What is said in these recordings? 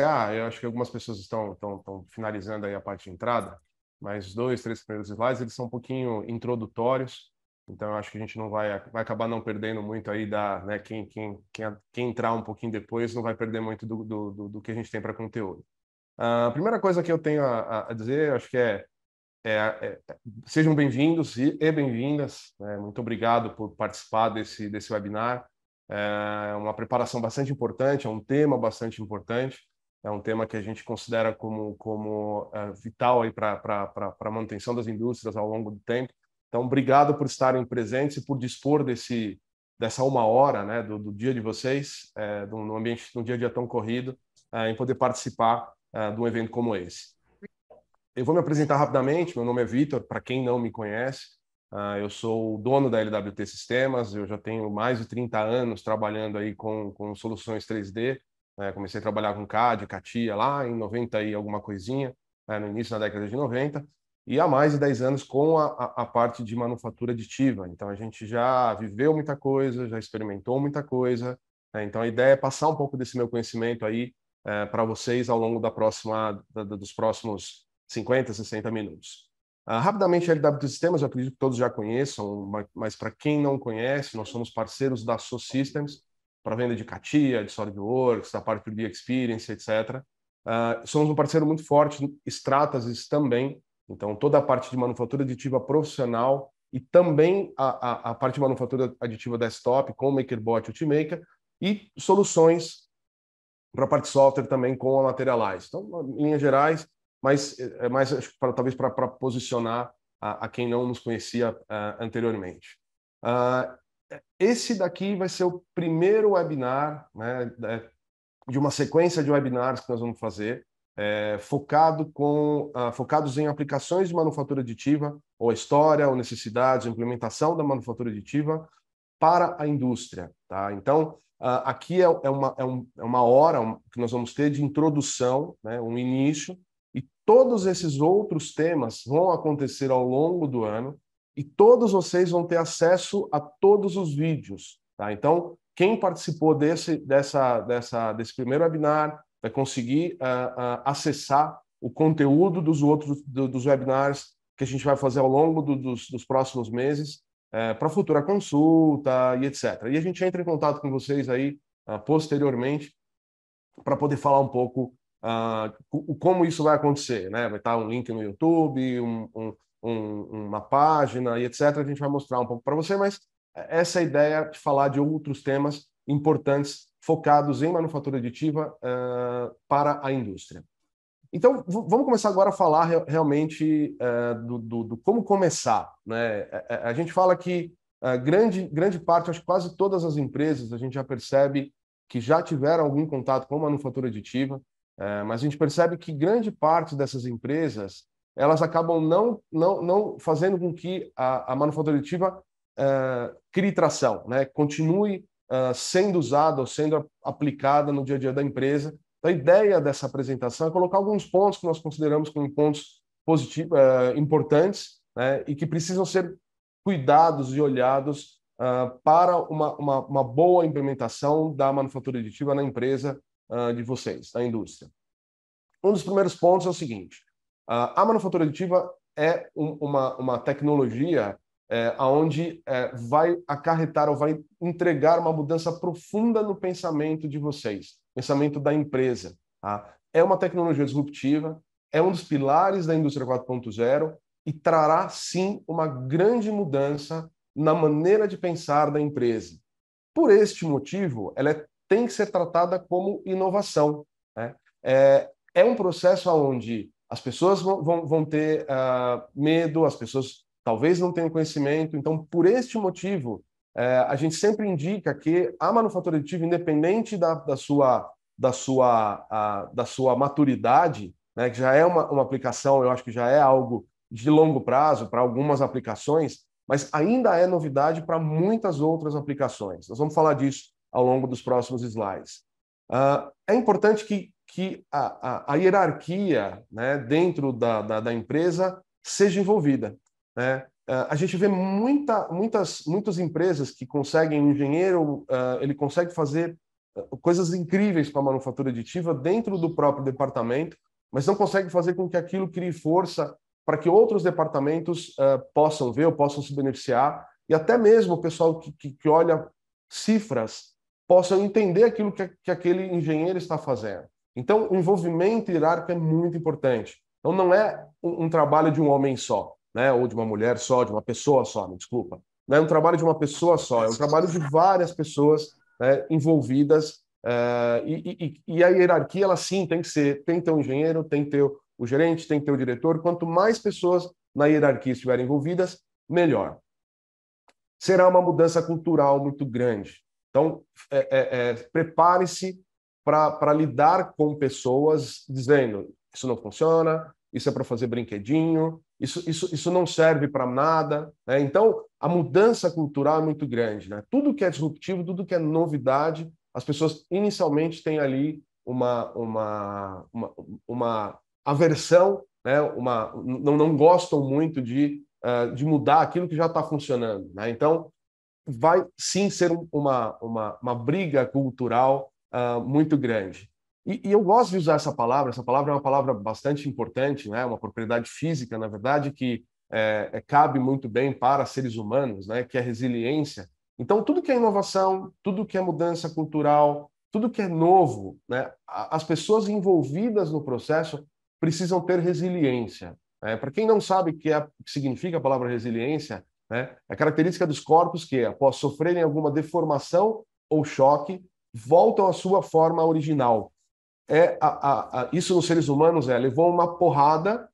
Ah, eu acho que algumas pessoas estão, estão, estão finalizando aí a parte de entrada, mas dois, três primeiros slides, eles são um pouquinho introdutórios, então eu acho que a gente não vai, vai acabar não perdendo muito aí da, né, quem, quem, quem, quem entrar um pouquinho depois não vai perder muito do, do, do, do que a gente tem para conteúdo. A primeira coisa que eu tenho a, a dizer, acho que é, é, é sejam bem-vindos e, e bem-vindas. Né? Muito obrigado por participar desse, desse webinar. É uma preparação bastante importante, é um tema bastante importante é um tema que a gente considera como, como uh, vital para a manutenção das indústrias ao longo do tempo. Então, obrigado por estarem presentes e por dispor desse, dessa uma hora né, do, do dia de vocês, é, num ambiente, num dia a dia tão corrido, é, em poder participar é, de um evento como esse. Eu vou me apresentar rapidamente. Meu nome é Vitor, para quem não me conhece. Uh, eu sou o dono da LWT Sistemas, eu já tenho mais de 30 anos trabalhando aí com, com soluções 3D, né? Comecei a trabalhar com CAD, CATIA lá em 90 e alguma coisinha, né? no início da década de 90, e há mais de 10 anos com a, a, a, parte de manufatura aditiva. Então a gente já viveu muita coisa, já experimentou muita coisa. Né? Então a ideia é passar um pouco desse meu conhecimento aí é, para vocês ao longo da próxima, da, dos próximos 50, 60 minutos. Uh, rapidamente, LW Sistemas, eu acredito que todos já conheçam, mas, mas para quem não conhece, nós somos parceiros da So Systems, para venda de CATIA, de SolidWorks, da parte do Experience, etc. Uh, ah, somos um parceiro muito forte, Stratasys também, então toda a parte de manufatura aditiva profissional e também a, a, a parte de manufatura aditiva desktop com o MakerBot Ultimaker e soluções para a parte de software também com a Materialize. Então, em linhas gerais, mas é mais pra, talvez para posicionar a, a, quem não nos conhecia uh, anteriormente. Uh, esse daqui vai ser o primeiro webinar né, de uma sequência de webinars que nós vamos fazer, é, focado com, uh, focados em aplicações de manufatura aditiva, ou história, ou necessidades, implementação da manufatura aditiva para a indústria. Tá? Então, uh, aqui é, é, uma, é, um, é uma hora que nós vamos ter de introdução, né, um início, e todos esses outros temas vão acontecer ao longo do ano, e todos vocês vão ter acesso a todos os vídeos. Tá? Então, quem participou desse, dessa, dessa, desse primeiro webinar vai conseguir uh, uh, acessar o conteúdo dos outros do, dos webinars que a gente vai fazer ao longo do, dos, dos, próximos meses uh, eh, para futura consulta e etc. E a gente entra em contato com vocês aí posteriormente para poder falar um pouco como isso vai acontecer. Né? Vai estar um link no YouTube, um, um um, uma página e etc. A gente vai mostrar um pouco para você, mas essa é ideia de falar de outros temas importantes focados em manufatura aditiva uh, para a indústria. Então, vamos começar agora a falar realmente uh, do, do, do, como começar. Né? A, a gente fala que uh, grande, grande parte, acho que quase todas as empresas, a gente já percebe que já tiveram algum contato com manufatura aditiva, mas a gente percebe que grande parte dessas empresas elas acabam não, não, não fazendo com que a, a manufatura aditiva uh, crie tração, né? continue uh, sendo usada ou sendo aplicada no dia a dia da empresa. Então, a ideia dessa apresentação é colocar alguns pontos que nós consideramos como pontos positivos, uh, importantes né? e que precisam ser cuidados e olhados para uma, uma, uma, boa implementação da manufatura aditiva na empresa de vocês, na indústria. Um dos primeiros pontos é o seguinte: a manufatura aditiva é uma, uma tecnologia é, é, vai acarretar ou vai entregar uma mudança profunda no pensamento de vocês, pensamento da empresa. Tá? É uma tecnologia disruptiva, é um dos pilares da indústria 4.0 e trará sim uma grande mudança na maneira de pensar da empresa. Por este motivo, ela é, tem que ser tratada como inovação. Né? É, é um processo onde as pessoas vão, vão, ter uh, medo, as pessoas talvez não tenham conhecimento. Então, por este motivo, uh, a gente sempre indica que a manufatura aditiva, independente da, da sua, da, sua, uh, da sua maturidade, né, que já é uma, uma aplicação, eu acho que já é algo de longo prazo para algumas aplicações, mas ainda é novidade para muitas outras aplicações. Nós vamos falar disso ao longo dos próximos slides. Uh, é importante que que a, a, a hierarquia né, dentro da, da, da, empresa seja envolvida. Né? Uh, a gente vê muita, muitas, muitas empresas que conseguem, um engenheiro, uh, ele consegue fazer coisas incríveis para a manufatura aditiva dentro do próprio departamento, mas não consegue fazer com que aquilo crie força para que outros departamentos uh, possam ver ou possam se beneficiar, e até mesmo o pessoal que, que, que olha cifras possam entender aquilo que, que aquele engenheiro está fazendo. Então, o envolvimento hierárquico é muito importante. Então, não é um, um, trabalho de um homem só, né? ou de uma mulher só, de uma pessoa só, me desculpa. Não é um trabalho de uma pessoa só, é um trabalho de várias pessoas né, envolvidas. Uh, e, e, e, a hierarquia, ela sim tem que ser: tem que ter um engenheiro, tem que ter o gerente, tem que ter o diretor. Quanto mais pessoas na hierarquia estiverem envolvidas, melhor. Será uma mudança cultural muito grande. Então, é, é, é, prepare-se para lidar com pessoas dizendo: isso não funciona, isso é para fazer brinquedinho, isso, isso, isso não serve para nada. Né? Então, a mudança cultural é muito grande. Né? Tudo que é disruptivo, tudo que é novidade, as pessoas inicialmente têm ali uma, uma, uma, uma aversão, né? uma, não, não gostam muito de, uh, de mudar aquilo que já está funcionando. Né? Então, vai sim ser uma, uma, uma briga cultural uh, muito grande. E, e, eu gosto de usar essa palavra, essa palavra é uma palavra bastante importante, né? uma propriedade física, na verdade, que é, é, cabe muito bem para seres humanos, né? que é resiliência. Então, tudo que é inovação, tudo que é mudança cultural, tudo que é novo, né? as pessoas envolvidas no processo precisam ter resiliência. Né? Para quem não sabe o que, é, que significa a palavra resiliência, né? é característica dos corpos que, após sofrerem alguma deformação ou choque, voltam à sua forma original, é a, a, a, isso nos seres humanos é levou uma porrada,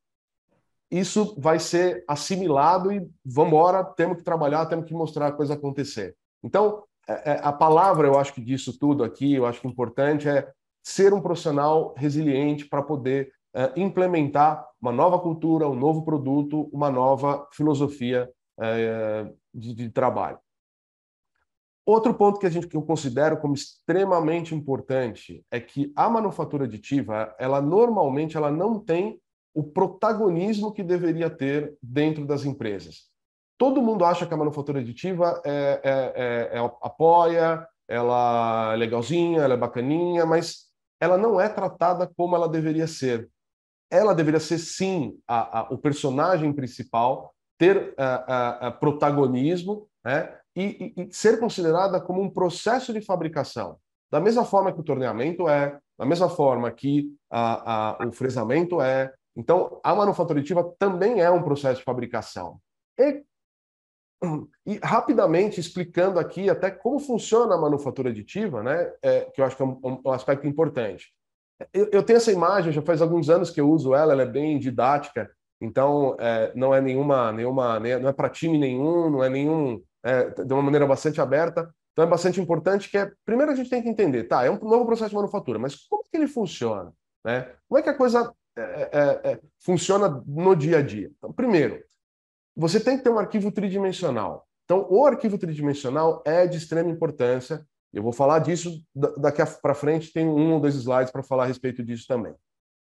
isso vai ser assimilado e vamos embora, temos que trabalhar, temos que mostrar a coisa acontecer. Então, é, é, a palavra, eu acho que disso tudo aqui, eu acho que importante é ser um profissional resiliente para poder é, implementar uma nova cultura, um novo produto, uma nova filosofia é, de, de trabalho. Outro ponto que a gente que eu considero como extremamente importante é que a manufatura aditiva, ela normalmente ela não tem o protagonismo que deveria ter dentro das empresas. Todo mundo acha que a manufatura aditiva é, é, é, é apoia, ela é legalzinha, ela é bacaninha, mas ela não é tratada como ela deveria ser. Ela deveria ser sim a, a, o personagem principal, ter a, protagonismo, né? E, e, ser considerada como um processo de fabricação. Da mesma forma que o torneamento é, da mesma forma que a, a, o fresamento é. Então, a manufatura aditiva também é um processo de fabricação. E, e, rapidamente explicando aqui até como funciona a manufatura aditiva, né, é, que eu acho que é um, um aspecto importante. Eu, eu, tenho essa imagem, já faz alguns anos que eu uso ela, ela é bem didática, então é, não é nenhuma, nenhuma, não é para time nenhum, não é nenhum é, de uma maneira bastante aberta. Então é bastante importante que é, primeiro a gente tem que entender, tá, é um novo processo de manufatura, mas como que ele funciona? Né? Como é que a coisa é, é, é, funciona no dia a dia? Então, primeiro, você tem que ter um arquivo tridimensional. Então, o arquivo tridimensional é de extrema importância. Eu vou falar disso daqui para frente, tem um ou dois slides para falar a respeito disso também.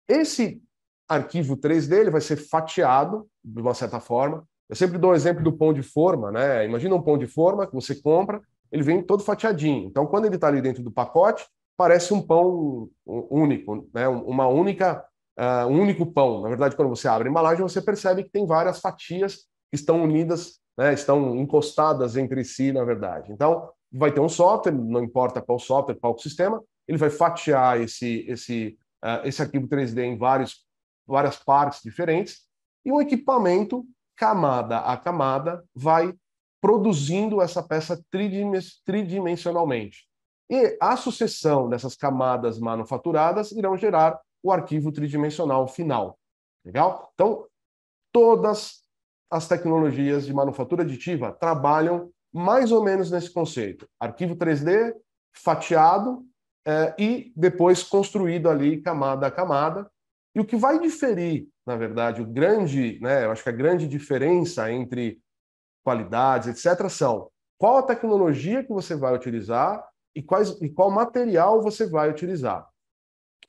Esse arquivo 3D ele vai ser fatiado, de uma certa forma, eu sempre dou o exemplo do pão de forma, né? Imagina um pão de forma que você compra, ele vem todo fatiadinho. Então, quando ele está ali dentro do pacote, parece um pão único, né? Uma única, uh, um único pão. Na verdade, quando você abre a embalagem, você percebe que tem várias fatias que estão unidas, né? Estão encostadas entre si, na verdade. Então, vai ter um software, não importa qual software, qual sistema, ele vai fatiar esse esse uh, esse arquivo 3D em vários várias partes diferentes e um equipamento camada a camada, vai produzindo essa peça tridimensionalmente. E a sucessão dessas camadas manufaturadas irão gerar o arquivo tridimensional final. Legal? Então, todas as tecnologias de manufatura aditiva trabalham mais ou menos nesse conceito: arquivo 3D fatiado eh, e depois construído ali camada a camada. E o que vai diferir na verdade, o grande, né, eu acho que a grande diferença entre qualidades, etc., são qual a tecnologia que você vai utilizar e, quais, e qual material você vai utilizar.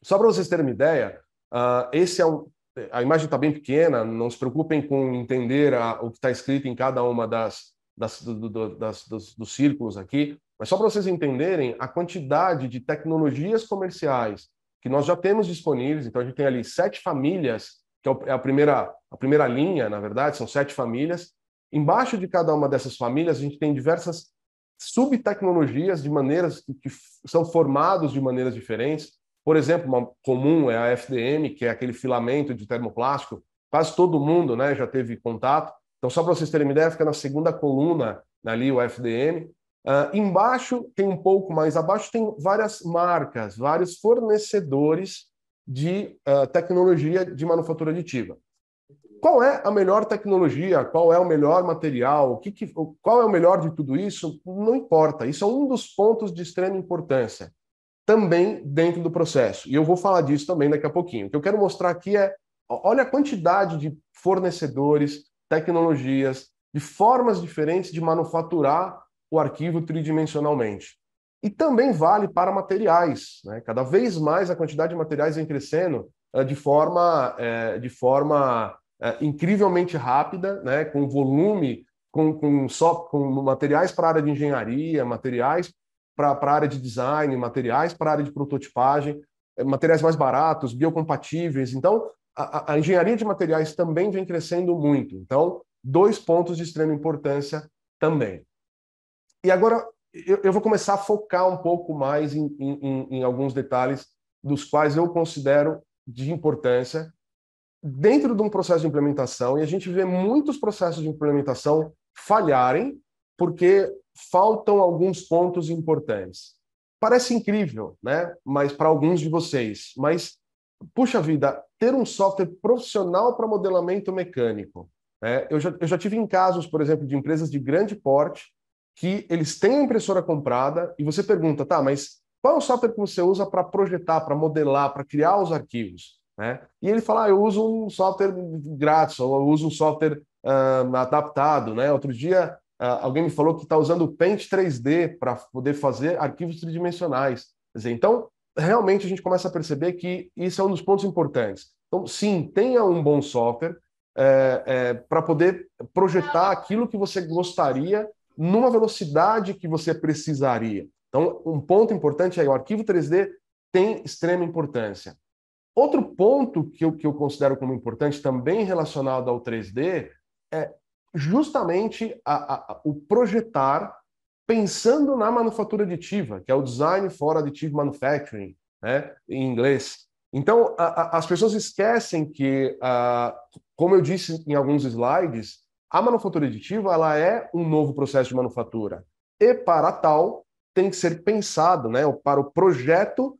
Só para vocês terem uma ideia, uh, esse é um, a imagem está bem pequena, não se preocupem com entender a, o que está escrito em cada uma das, das, do, do, das dos, dos, círculos aqui, Mas só para vocês entenderem a quantidade de tecnologias comerciais que nós já temos disponíveis, então a gente tem ali sete famílias, que é, é a primeira, a primeira linha, na verdade, são sete famílias. Embaixo de cada uma dessas famílias, a gente tem diversas subtecnologias de maneiras que são formados de maneiras diferentes. Por exemplo, uma comum é a FDM, que é aquele filamento de termoplástico. Quase todo mundo né, já teve contato. Então, só para vocês terem uma ideia, fica na segunda coluna ali o FDM. Uh, embaixo tem um pouco mais abaixo, tem várias marcas, vários fornecedores de uh, tecnologia de manufatura aditiva. Qual é a melhor tecnologia? Qual é o melhor material? O que, que, qual é o melhor de tudo isso? Não importa. Isso é um dos pontos de extrema importância também dentro do processo. E eu vou falar disso também daqui a pouquinho. O que eu quero mostrar aqui é, olha a quantidade de fornecedores, tecnologias, de formas diferentes de manufaturar o arquivo tridimensionalmente. E também vale para materiais. Né? Cada vez mais a quantidade de materiais vem crescendo uh, de forma, uh, de forma uh, incrivelmente rápida, né? com volume, com, com, só, com materiais para a área de engenharia, materiais para a área de design, materiais para a área de prototipagem, eh, materiais mais baratos, biocompatíveis. Então, a, a, engenharia de materiais também vem crescendo muito. Então, dois pontos de extrema importância também. E agora eu, eu vou começar a focar um pouco mais em, em, em alguns detalhes dos quais eu considero de importância dentro de um processo de implementação, e a gente vê muitos processos de implementação falharem porque faltam alguns pontos importantes. Parece incrível, né? Mas para alguns de vocês, mas puxa vida, ter um software profissional para modelamento mecânico. Né? Eu, já, eu já tive em casos, por exemplo, de empresas de grande porte que eles têm a impressora comprada e você pergunta, tá, mas qual é o software que você usa para projetar, para modelar, para criar os arquivos? Né? E ele fala, ah, eu uso um software grátis, ou eu uso um software uh, adaptado. Né? Outro dia, uh, alguém me falou que está usando o Paint 3D para poder fazer arquivos tridimensionais. Dizer, então, realmente a gente começa a perceber que isso é um dos pontos importantes. Então, sim, tenha um bom software é, é, para poder projetar aquilo que você gostaria numa velocidade que você precisaria. Então, um ponto importante é o arquivo 3D tem extrema importância. Outro ponto que eu, que eu considero como importante, também relacionado ao 3D, é justamente a, a, o projetar pensando na manufatura aditiva, que é o Design for Additive Manufacturing, né, em inglês. Então, a, as pessoas esquecem que, como eu disse em alguns slides, a manufatura aditiva ela é um novo processo de manufatura. E para tal, tem que ser pensado, né? para o projeto,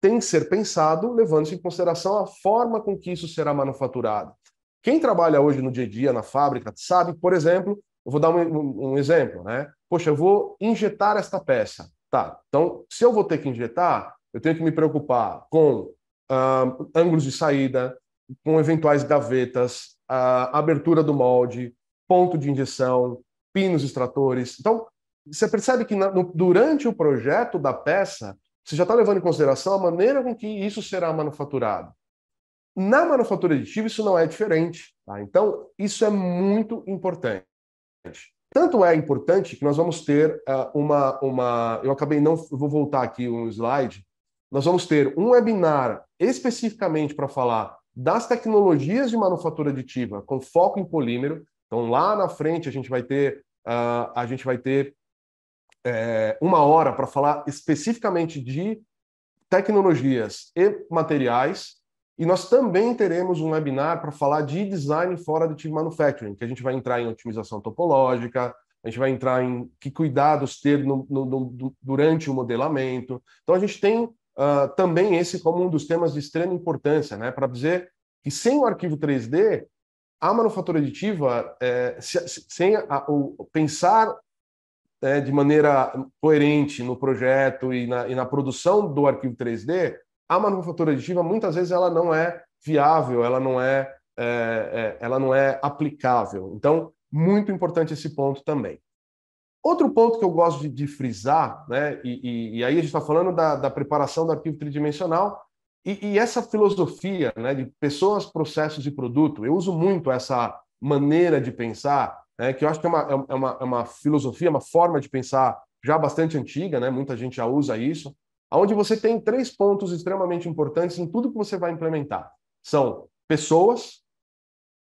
tem que ser pensado levando-se em consideração a forma com que isso será manufaturado. Quem trabalha hoje no dia a dia, na fábrica, sabe, por exemplo, eu vou dar um, um, exemplo, né? Poxa, eu vou injetar esta peça. Tá, então, se eu vou ter que injetar, eu tenho que me preocupar com uh, ângulos de saída, com eventuais gavetas, a abertura do molde, ponto de injeção, pinos extratores. Então, você percebe que na, no, durante o projeto da peça, você já está levando em consideração a maneira com que isso será manufaturado. Na manufatura aditiva, isso não é diferente. Tá? Então, isso é muito importante. Tanto é importante que nós vamos ter uh, uma, uma. Eu acabei não. Vou voltar aqui um slide. Nós vamos ter um webinar especificamente para falar das tecnologias de manufatura aditiva com foco em polímero. Então, lá na frente, a gente vai ter, uh, a gente vai ter é, uma hora para falar especificamente de tecnologias e materiais. E nós também teremos um webinar para falar de design for additive manufacturing, que a gente vai entrar em otimização topológica, a gente vai entrar em que cuidados ter no, no, no, durante o modelamento. Então, a gente tem uh, também esse como um dos temas de extrema importância, né, para dizer que sem o arquivo 3D, a manufatura aditiva, é, sem a, o, pensar é, de maneira coerente no projeto e na, e na produção do arquivo 3D, a manufatura aditiva muitas vezes ela não é viável, ela não é, é, é ela não é aplicável. Então, muito importante esse ponto também. Outro ponto que eu gosto de, de frisar, né, e, e, e, aí a gente está falando da, da, preparação do arquivo tridimensional, e, e, essa filosofia né, de pessoas, processos e produto, eu uso muito essa maneira de pensar, né, que eu acho que é uma, é, é uma, é uma filosofia, uma forma de pensar já bastante antiga, né? muita gente já usa isso, onde você tem três pontos extremamente importantes em tudo que você vai implementar. São pessoas,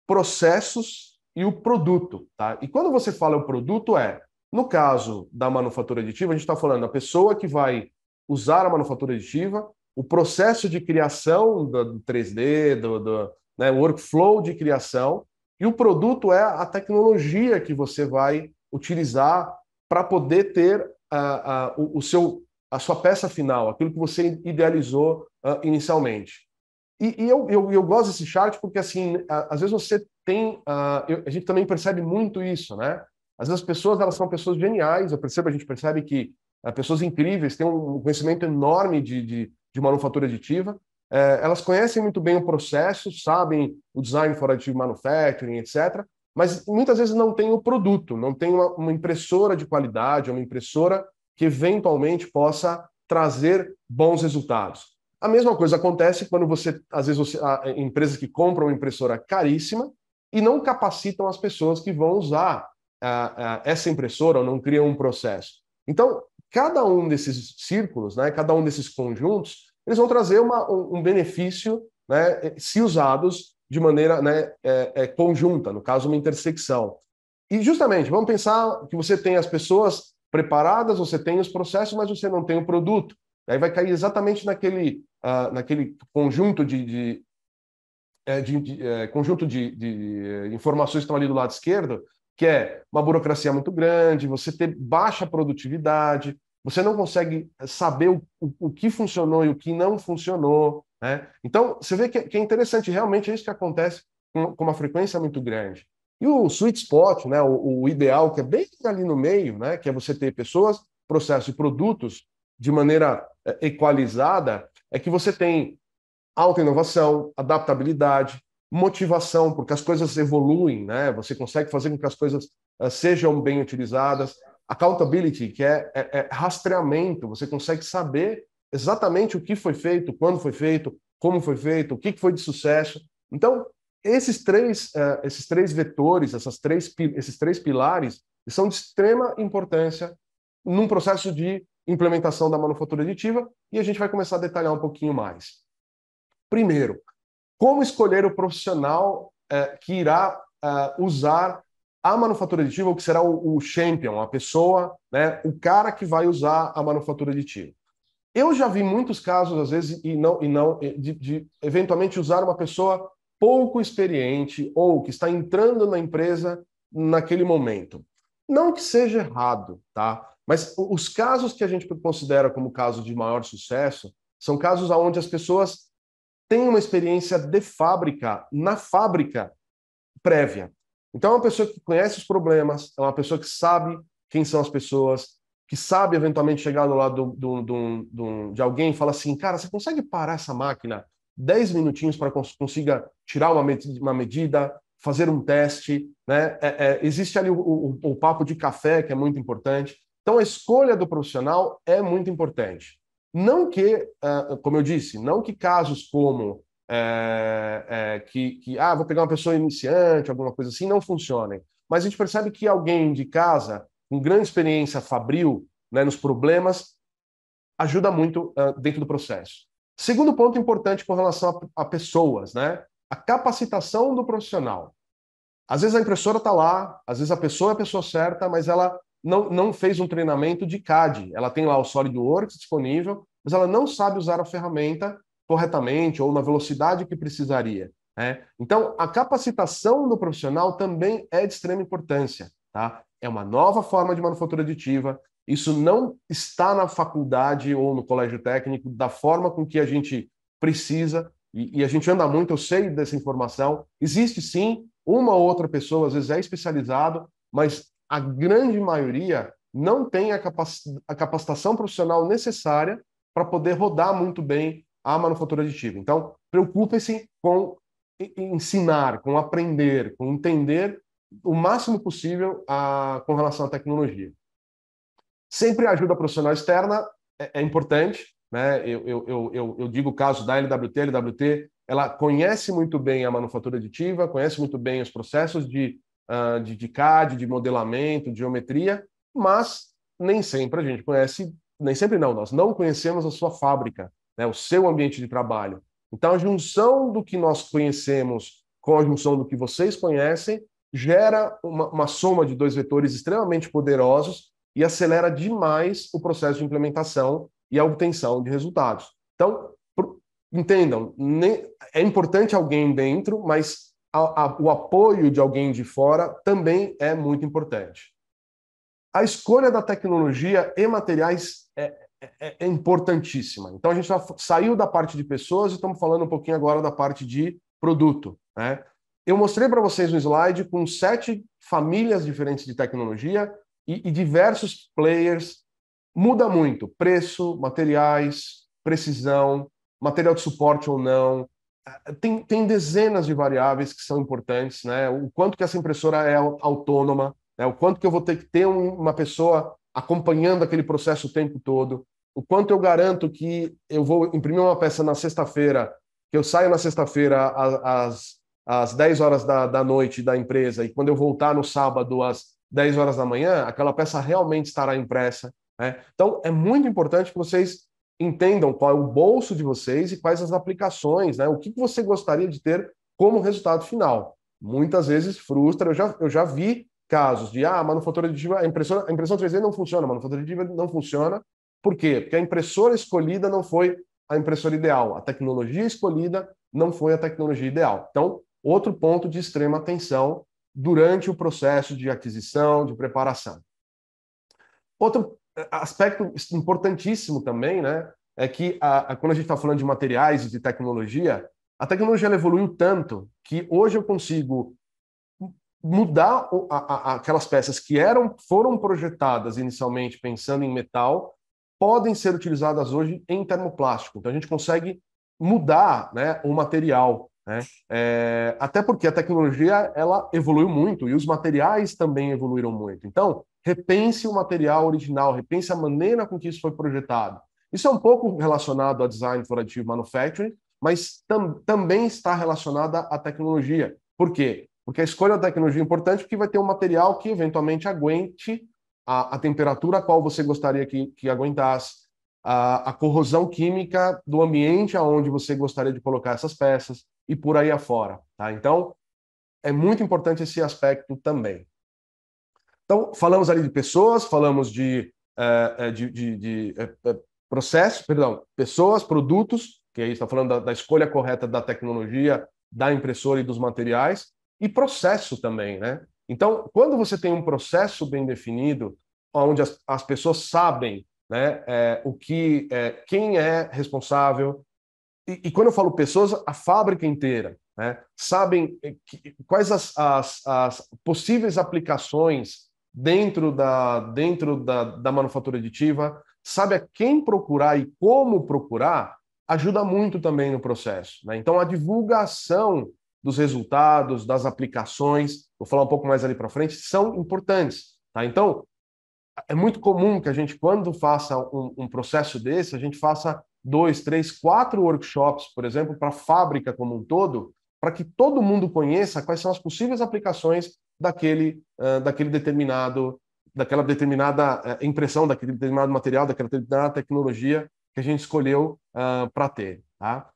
processos e o produto. Tá? E quando você fala o produto, é, no caso da manufatura aditiva, a gente está falando da pessoa que vai usar a manufatura aditiva, o processo de criação do 3D, do, do né, workflow de criação, e o produto é a tecnologia que você vai utilizar para poder ter uh, uh, o, o, seu, a sua peça final, aquilo que você idealizou uh, inicialmente. E, e eu, eu, eu, gosto desse chart porque, assim, às vezes você tem... Eu, a gente também percebe muito isso, né? Às vezes as pessoas, elas são pessoas geniais, eu percebo, a gente percebe que pessoas incríveis, têm um conhecimento enorme de, de, de manufatura aditiva, é, elas conhecem muito bem o processo, sabem o design for additive manufacturing, etc., mas muitas vezes não tem o produto, não tem uma, uma impressora de qualidade, uma impressora que eventualmente possa trazer bons resultados. A mesma coisa acontece quando você, às vezes, você, empresas que compram uma impressora caríssima e não capacitam as pessoas que vão usar essa impressora ou não criam um processo. Então, cada um desses círculos, né, cada um desses conjuntos, eles vão trazer uma, um, benefício né, se usados de maneira né, é, é, conjunta, no caso, uma intersecção. E justamente, vamos pensar que você tem as pessoas preparadas, você tem os processos, mas você não tem o produto. Aí vai cair exatamente naquele, uh, naquele conjunto de, de, de, de conjunto de informações que estão ali do lado esquerdo, que é uma burocracia muito grande, você ter baixa produtividade, você não consegue saber o, o, o que funcionou e o que não funcionou, né? Então, você vê que, que, é interessante, realmente é isso que acontece com, com, uma frequência muito grande. E o sweet spot, né, o, o, ideal, que é bem ali no meio, né, que é você ter pessoas, processos e produtos de maneira é, equalizada, é que você tem alta inovação, adaptabilidade, motivação, porque as coisas evoluem, né? você consegue fazer com que as coisas uh, sejam bem utilizadas. Accountability, que é, é, é rastreamento, você consegue saber exatamente o que foi feito, quando foi feito, como foi feito, o que foi de sucesso. Então, esses três, uh, esses três vetores, essas três, esses três pilares, são de extrema importância num processo de implementação da manufatura aditiva e a gente vai começar a detalhar um pouquinho mais. Primeiro, como escolher o profissional uh, que irá uh, usar a manufatura aditiva, o que será o, o champion, a pessoa, né, o cara que vai usar a manufatura aditiva. Eu já vi muitos casos, às vezes, e não, e não de, de, eventualmente usar uma pessoa pouco experiente ou que está entrando na empresa naquele momento. Não que seja errado, tá? Mas os casos que a gente considera como casos de maior sucesso são casos onde as pessoas têm uma experiência de fábrica, na fábrica prévia. Então, é uma pessoa que conhece os problemas, é uma pessoa que sabe quem são as pessoas, que sabe eventualmente chegar do lado do, do, do, de alguém e falar assim, cara, você consegue parar essa máquina 10 minutinhos para cons consiga tirar uma, med uma medida, fazer um teste, né? É, é, existe ali o, o, o, papo de café que é muito importante. Então a escolha do profissional é muito importante. Não que, uh, como eu disse, não que casos como é, é, que, que, ah, vou pegar uma pessoa iniciante, alguma coisa assim, não funcionem. Mas a gente percebe que alguém de casa com grande experiência fabril né, nos problemas, ajuda muito uh, dentro do processo. Segundo ponto importante com relação a, a, pessoas, né? A capacitação do profissional. Às vezes a impressora está lá, às vezes a pessoa é a pessoa certa, mas ela não, não fez um treinamento de CAD. Ela tem lá o SolidWorks disponível, mas ela não sabe usar a ferramenta corretamente ou na velocidade que precisaria. Né? Então, a capacitação do profissional também é de extrema importância. Tá? é uma nova forma de manufatura aditiva. Isso não está na faculdade ou no colégio técnico da forma com que a gente precisa, e, e a gente anda muito, eu sei dessa informação. Existe sim uma ou outra pessoa, às vezes é especializado, mas a grande maioria não tem a, capac a capacitação profissional necessária para poder rodar muito bem a manufatura aditiva. Então, preocupe-se com ensinar, com aprender, com entender o máximo possível a, com relação à tecnologia. Sempre a ajuda profissional externa é, é importante. Né? Eu, eu, eu, eu, digo o caso da LWT. A LWT ela conhece muito bem a manufatura aditiva, conhece muito bem os processos de, uh, de, de CAD, de modelamento, de geometria, mas nem sempre a gente conhece, nem sempre não, nós não conhecemos a sua fábrica, né, o seu ambiente de trabalho. Então, a junção do que nós conhecemos com a junção do que vocês conhecem gera uma, uma soma de dois vetores extremamente poderosos e acelera demais o processo de implementação e a obtenção de resultados. Então, entendam, é importante alguém dentro, mas a, a, o apoio de alguém de fora também é muito importante. A escolha da tecnologia e materiais é, é, é importantíssima. Então, a gente já saiu da parte de pessoas e estamos falando um pouquinho agora da parte de produto. Né? Eu mostrei para vocês no slide com sete famílias diferentes de tecnologia e, e diversos players. Muda muito: preço, materiais, precisão, material de suporte ou não. Tem, tem dezenas de variáveis que são importantes, né? O quanto que essa impressora é autônoma, né? o quanto que eu vou ter que ter uma pessoa acompanhando aquele processo o tempo todo, o quanto eu garanto que eu vou imprimir uma peça na sexta-feira, que eu saio na sexta-feira às, às 10 horas da, da noite da empresa, e quando eu voltar no sábado às 10 horas da manhã, aquela peça realmente estará impressa. Né? Então, é muito importante que vocês entendam qual é o bolso de vocês e quais as aplicações, né? o que você gostaria de ter como resultado final. Muitas vezes frustra, eu já, eu já vi casos de, ah, a manufatura aditiva, a, impressora, a impressão 3D não funciona, a manufatura aditiva não funciona. Por quê? Porque a impressora escolhida não foi a impressora ideal, a tecnologia escolhida não foi a tecnologia ideal. Então, outro ponto de extrema atenção durante o processo de aquisição, de preparação. Outro aspecto importantíssimo também, né, é que a, a, quando a gente está falando de materiais e de tecnologia, a tecnologia evoluiu tanto que hoje eu consigo mudar a, aquelas peças que eram foram projetadas inicialmente pensando em metal podem ser utilizadas hoje em termoplástico. Então a gente consegue mudar, né, o material né? É, até porque a tecnologia ela evoluiu muito e os materiais também evoluíram muito. Então, repense o material original, repense a maneira com que isso foi projetado. Isso é um pouco relacionado a design for additive manufacturing, mas tam, também está relacionada à tecnologia. Por quê? Porque a escolha da tecnologia é importante porque vai ter um material que eventualmente aguente a, a temperatura a qual você gostaria que, que aguentasse, a, a corrosão química do ambiente aonde você gostaria de colocar essas peças e por aí afora. Tá? Então, é muito importante esse aspecto também. Então, falamos ali de pessoas, falamos de, uh, de, de, de uh, processos, perdão, pessoas, produtos, que aí está falando da, da, escolha correta da tecnologia, da impressora e dos materiais, e processo também, né? Então, quando você tem um processo bem definido, onde as, as pessoas sabem né, é, o que, é, quem é responsável, e, e, quando eu falo pessoas, a fábrica inteira, né, sabem que, quais as, as, as, possíveis aplicações dentro da, dentro da, da manufatura aditiva, sabe a quem procurar e como procurar, ajuda muito também no processo. Né? Então, a divulgação dos resultados, das aplicações, vou falar um pouco mais ali para frente, são importantes. Tá? Então, é muito comum que a gente, quando faça um, um processo desse, a gente faça dois, três, quatro workshops, por exemplo, para a fábrica como um todo, para que todo mundo conheça quais são as possíveis aplicações daquele, uh, daquele determinado, daquela determinada uh, impressão, daquele determinado material, daquela determinada tecnologia que a gente escolheu uh, para ter. Tá?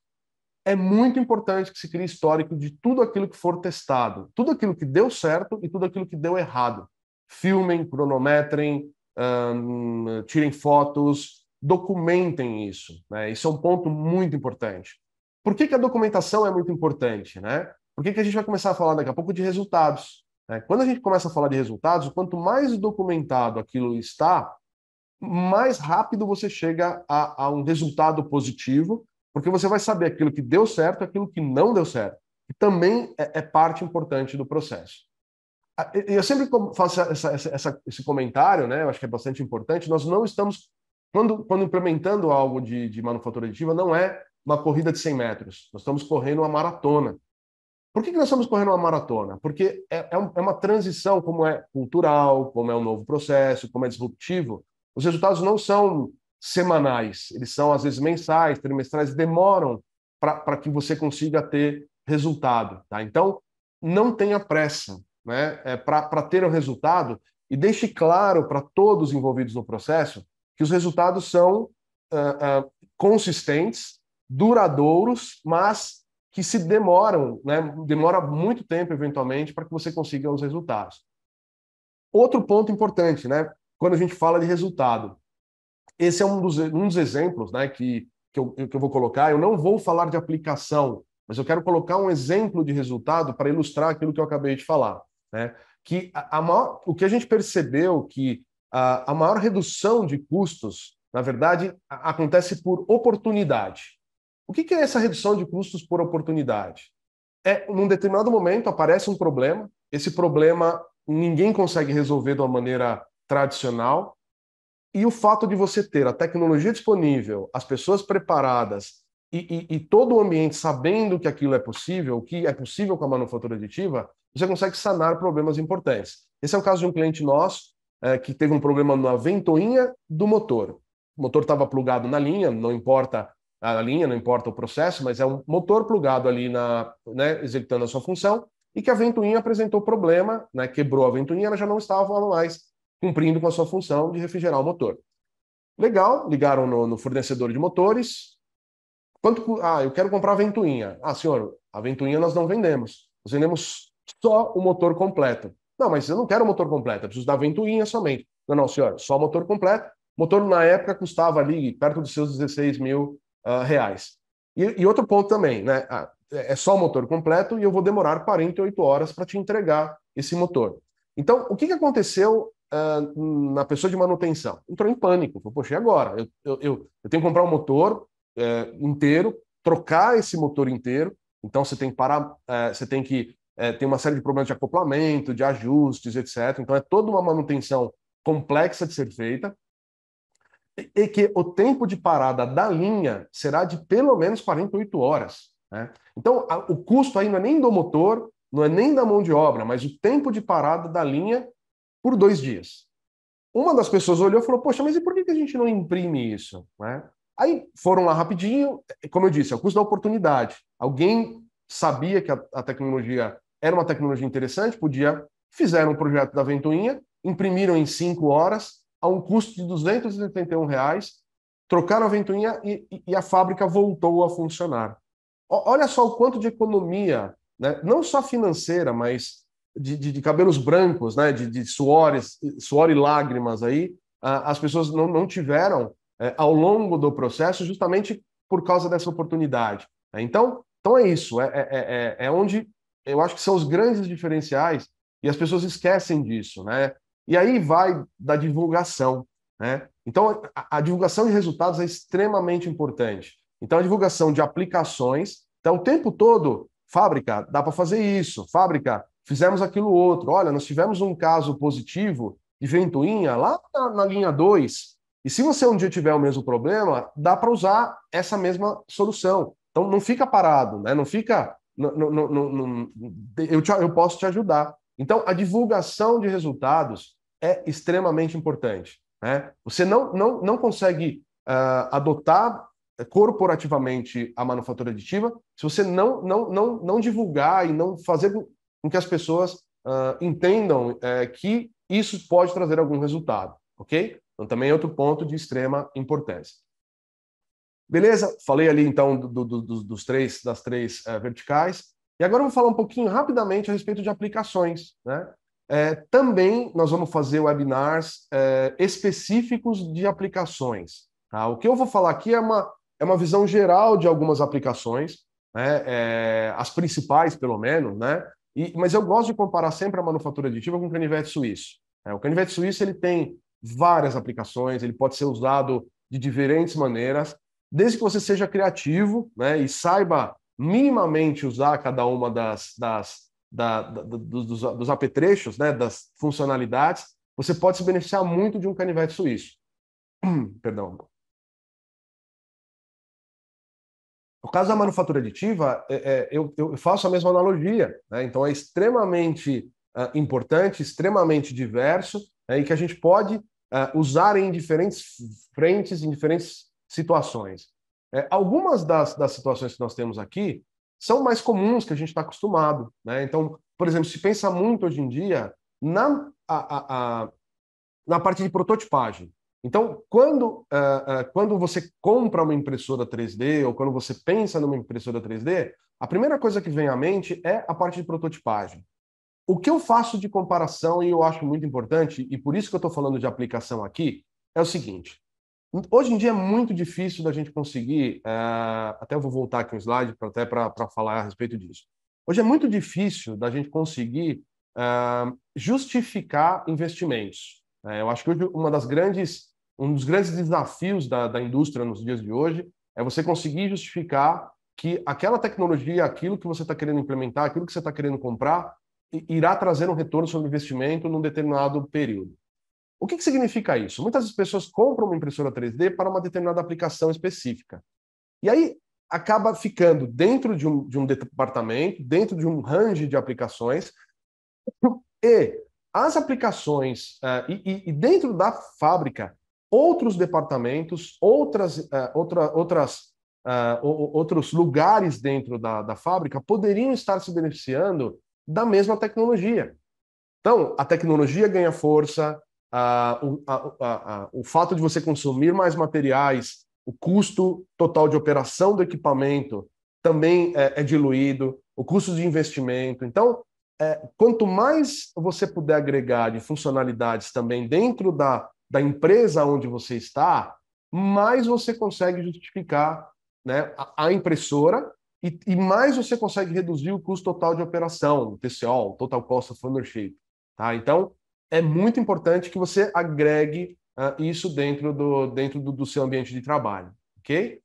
É muito importante que se crie histórico de tudo aquilo que for testado, tudo aquilo que deu certo e tudo aquilo que deu errado. Filmem, cronometrem, um, tirem fotos, documentem isso. Né? Isso é um ponto muito importante. Por que, que a documentação é muito importante? Né? Por que, que a gente vai começar a falar daqui a pouco de resultados? Né? Quando a gente começa a falar de resultados, quanto mais documentado aquilo está, mais rápido você chega a, a um resultado positivo, porque você vai saber aquilo que deu certo aquilo que não deu certo. E também é, é parte importante do processo. Eu sempre faço essa, essa, esse comentário, né? Eu acho que é bastante importante. Nós não estamos quando, quando implementando algo de, de manufatura aditiva, não é uma corrida de 100 metros. Nós estamos correndo uma maratona. Por que, que nós estamos correndo uma maratona? Porque é, é, um, é uma transição, como é cultural, como é um novo processo, como é disruptivo. Os resultados não são semanais, eles são às vezes mensais, trimestrais, demoram para que você consiga ter resultado. Tá? Então, não tenha pressa. Né? É, para ter o resultado, e deixe claro para todos envolvidos no processo que os resultados são uh, uh, consistentes, duradouros, mas que se demoram, né, demora muito tempo eventualmente para que você consiga os resultados. Outro ponto importante, né, quando a gente fala de resultado, esse é um dos, um dos exemplos, né, que que eu, que eu vou colocar. Eu não vou falar de aplicação, mas eu quero colocar um exemplo de resultado para ilustrar aquilo que eu acabei de falar, né? Que a, a maior, o que a gente percebeu que a, maior redução de custos, na verdade, acontece por oportunidade. O que, é essa redução de custos por oportunidade? É, num determinado momento aparece um problema, esse problema ninguém consegue resolver de uma maneira tradicional, e o fato de você ter a tecnologia disponível, as pessoas preparadas e, e, e, todo o ambiente sabendo que aquilo é possível, que é possível com a manufatura aditiva, você consegue sanar problemas importantes. Esse é o caso de um cliente nosso é, que teve um problema na ventoinha do motor. O motor estava plugado na linha, não importa a linha, não importa o processo, mas é um motor plugado ali na, né, executando a sua função, e que a ventoinha apresentou problema, né, quebrou a ventoinha, ela já não estava mais cumprindo com a sua função de refrigerar o motor. Legal, ligaram no, no fornecedor de motores. Quanto, ah, eu quero comprar a ventoinha. Ah, senhor, a ventoinha nós não vendemos. Nós vendemos só o motor completo. Não, mas eu não quero motor completo, eu preciso da ventoinha somente. Não, não, senhor, só motor completo. Motor, na época, custava ali perto dos seus 16 mil uh, reais. E, e, outro ponto também, né? Ah, é só o motor completo e eu vou demorar 48 horas para te entregar esse motor. Então, o que, que aconteceu uh, na pessoa de manutenção. Entrou em pânico. Falou, poxa, e agora? Eu, eu, eu, eu tenho que comprar um motor uh, inteiro, trocar esse motor inteiro. Então você tem que parar, uh, você tem que ter uma série de problemas de acoplamento, de ajustes, etc. Então é toda uma manutenção complexa de ser feita e que o tempo de parada da linha será de pelo menos 48 horas. Né? Então, a, o custo aí não é nem do motor, não é nem da mão de obra, mas o tempo de parada da linha por dois dias. Uma das pessoas olhou e falou: Poxa, mas e por que a gente não imprime isso? Né? Aí foram lá rapidinho, como eu disse, é o custo da oportunidade. Alguém sabia que a, a tecnologia era uma tecnologia interessante, podia, fizeram um projeto da ventoinha, imprimiram em cinco horas, a um custo de 281 reais, trocaram a ventoinha e, e a fábrica voltou a funcionar. Olha só o quanto de economia, né? não só financeira, mas de, de, de cabelos brancos, né, de, de suores, suor e lágrimas aí, as pessoas não, não tiveram é, ao longo do processo justamente por causa dessa oportunidade. Né? Então, então é isso, é, é, é, é onde eu acho que são os grandes diferenciais e as pessoas esquecem disso, né? E aí vai da divulgação, né? Então, a, a divulgação de resultados é extremamente importante. Então, a divulgação de aplicações, então o tempo todo, fábrica, dá para fazer isso, fábrica, fizemos aquilo outro. Olha, nós tivemos um caso positivo de ventoinha lá na, na linha 2. E se você um dia tiver o mesmo problema, dá para usar essa mesma solução. Então não fica parado, né? não fica. Eu, te, eu posso te ajudar. Então, a divulgação de resultados é extremamente importante. Né? Você não, não, não consegue uh, adotar corporativamente a manufatura aditiva se você não, não, não, não divulgar e não fazer com que as pessoas uh, entendam uh, que isso pode trazer algum resultado, ok? Então, também é outro ponto de extrema importância. Beleza? Falei ali, então, do, do, do, dos três, das três uh, verticais. E agora eu vou falar um pouquinho rapidamente a respeito de aplicações. Né? É, também nós vamos fazer webinars é, específicos de aplicações. Tá? O que eu vou falar aqui é uma, é uma visão geral de algumas aplicações, né? É, as principais, pelo menos, né? E, mas eu gosto de comparar sempre a manufatura aditiva com o canivete suíço. É, o canivete suíço ele tem várias aplicações, ele pode ser usado de diferentes maneiras, desde que você seja criativo né, e saiba minimamente usar cada uma das, das da, da, dos, dos apetrechos, né, das funcionalidades, você pode se beneficiar muito de um canivete suíço. Perdão. No caso da manufatura aditiva, é, é, eu, eu, faço a mesma analogia. Né? Então, é extremamente uh, importante, extremamente diverso, né? e que a gente pode uh, usar em diferentes frentes, em diferentes situações. É, algumas das, das situações que nós temos aqui são mais comuns que a gente está acostumado. Né? Então, por exemplo, se pensa muito hoje em dia na, a, a, a, na parte de prototipagem. Então, quando, uh, uh, quando você compra uma impressora 3D ou quando você pensa numa impressora 3D, a primeira coisa que vem à mente é a parte de prototipagem. O que eu faço de comparação, e eu acho muito importante, e por isso que eu estou falando de aplicação aqui, é o seguinte. Hoje em dia é muito difícil da gente conseguir, uh, até vou voltar aqui um slide pra, até para falar a respeito disso. Hoje é muito difícil da gente conseguir justificar investimentos. eu acho que uma das grandes um dos grandes desafios da, da indústria nos dias de hoje é você conseguir justificar que aquela tecnologia, aquilo que você está querendo implementar, aquilo que você está querendo comprar, irá trazer um retorno sobre investimento num determinado período. O que, que significa isso? Muitas pessoas compram uma impressora 3D para uma determinada aplicação específica. E aí acaba ficando dentro de um, de um departamento, dentro de um range de aplicações, e as aplicações, uh, e, e, dentro da fábrica, outros departamentos, outras, uh, outra, outras, uh, outros lugares dentro da, da fábrica poderiam estar se beneficiando da mesma tecnologia. Então, a tecnologia ganha força, uh, o, a, o fato de você consumir mais materiais, o custo total de operação do equipamento também é, é diluído, o custo de investimento. Então, é, quanto mais você puder agregar de funcionalidades também dentro da, da empresa onde você está, mais você consegue justificar né, a, a impressora e, e, mais você consegue reduzir o custo total de operação, o TCO, Total Cost of Ownership. Tá? Então, é muito importante que você agregue uh, isso dentro, do, dentro do, do, seu ambiente de trabalho. ok?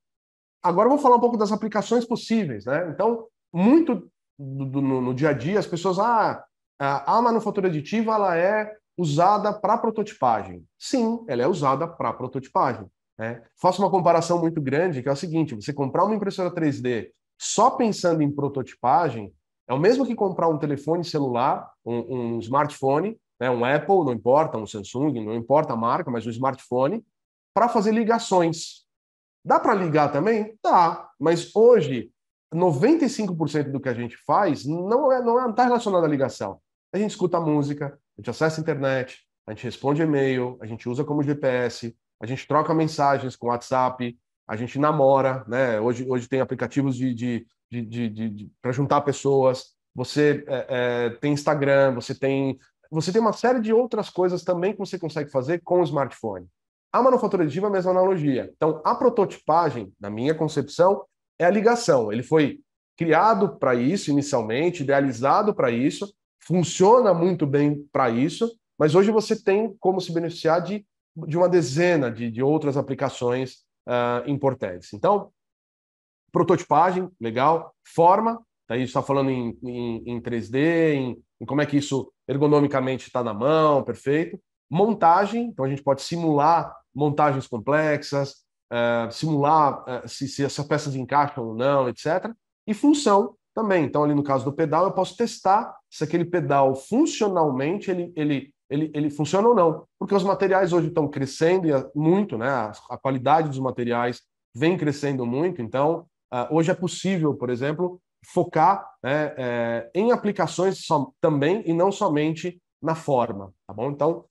Agora, vou falar um pouco das aplicações possíveis. Né? Então, muito do, do, no, no, dia a dia, as pessoas... Ah, a manufatura aditiva ela é usada para prototipagem. Sim, ela é usada para prototipagem. Né? Faço uma comparação muito grande, que é o seguinte: você comprar uma impressora 3D só pensando em prototipagem é o mesmo que comprar um telefone celular, um, um smartphone, né, um Apple, não importa, um Samsung, não importa a marca, mas um smartphone, para fazer ligações. Dá para ligar também? Dá, mas hoje 95% do que a gente faz não é não está é, tá relacionado à ligação. A gente escuta música, a gente acessa a internet, a gente responde e-mail, a gente usa como GPS, a gente troca mensagens com WhatsApp, a gente namora, né? Hoje, hoje tem aplicativos de, de, de, de para juntar pessoas. Você é, é, tem Instagram, você tem você tem uma série de outras coisas também que você consegue fazer com o smartphone. A manufatura aditiva é a mesma analogia. Então, a prototipagem, na minha concepção, é a ligação. Ele foi criado para isso inicialmente, idealizado para isso, funciona muito bem para isso, mas hoje você tem como se beneficiar de, de uma dezena de, de outras aplicações uh, importantes. Então, prototipagem, legal. Forma, tá aí está falando em, em, em 3D, em, em, como é que isso ergonomicamente está na mão, perfeito. Montagem, então a gente pode simular montagens complexas, uh, simular uh, se, se essas peças encaixam ou não, etc. E função, também. Então, ali no caso do pedal, eu posso testar se aquele pedal funcionalmente ele, ele, ele, ele funciona ou não. Porque os materiais hoje estão crescendo muito, né? a, a qualidade dos materiais vem crescendo muito. Então, uh, hoje é possível, por exemplo, focar né, é, em aplicações também e não somente na forma. Tá bom? Então,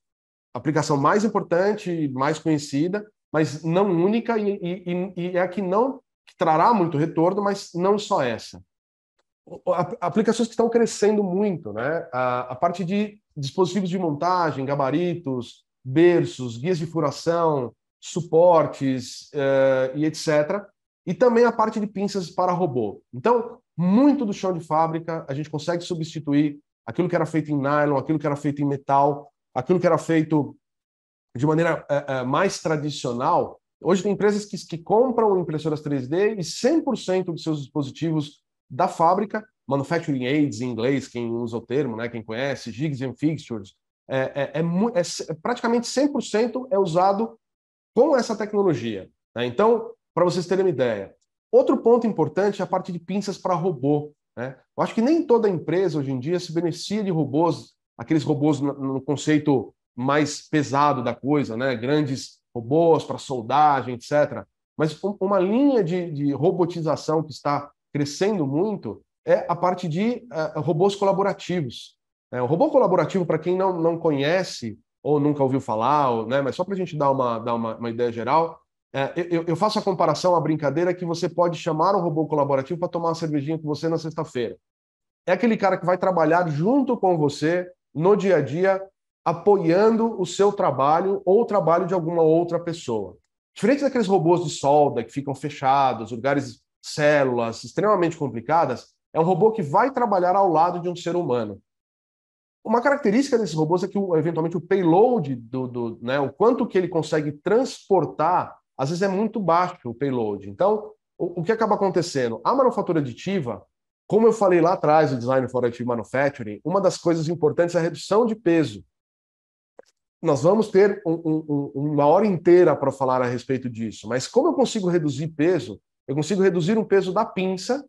aplicação mais importante, mais conhecida, mas não única e, e, e é a que não que trará muito retorno, mas não só essa aplicações que estão crescendo muito, né? A, a, parte de dispositivos de montagem, gabaritos, berços, guias de furação, suportes uh, e etc. E também a parte de pinças para robô. Então, muito do chão de fábrica a gente consegue substituir aquilo que era feito em nylon, aquilo que era feito em metal, aquilo que era feito de maneira uh, uh, mais tradicional. Hoje tem empresas que, que compram impressoras 3D e 100% dos seus dispositivos da fábrica, manufacturing aids em inglês, quem usa o termo, né, quem conhece, jigs and fixtures, é, é, é, é praticamente 100% é usado com essa tecnologia. Né? Então, para vocês terem uma ideia, outro ponto importante é a parte de pinças para robô. Né? Eu acho que nem toda empresa hoje em dia se beneficia de robôs, aqueles robôs no, conceito mais pesado da coisa, né? grandes robôs para soldagem, etc. Mas uma linha de, de robotização que está crescendo muito é a parte de uh, robôs colaborativos. É, o robô colaborativo, para quem não, não conhece ou nunca ouviu falar, ou, né, mas só para a gente dar, uma, dar uma, uma ideia geral, é, eu, eu, faço a comparação, a brincadeira, que você pode chamar um robô colaborativo para tomar uma cervejinha com você na sexta-feira. É aquele cara que vai trabalhar junto com você no dia a dia, apoiando o seu trabalho ou o trabalho de alguma outra pessoa. Diferente daqueles robôs de solda que ficam fechados, lugares células extremamente complicadas, é um robô que vai trabalhar ao lado de um ser humano. Uma característica desses robôs é que, eventualmente, o payload, do, do, né, o quanto que ele consegue transportar, às vezes é muito baixo o payload. Então, o, o que acaba acontecendo? A manufatura aditiva, como eu falei lá atrás, o Design for Additive Manufacturing, uma das coisas importantes é a redução de peso nós vamos ter um, um, uma hora inteira para falar a respeito disso, mas como eu consigo reduzir peso? Eu consigo reduzir o peso da pinça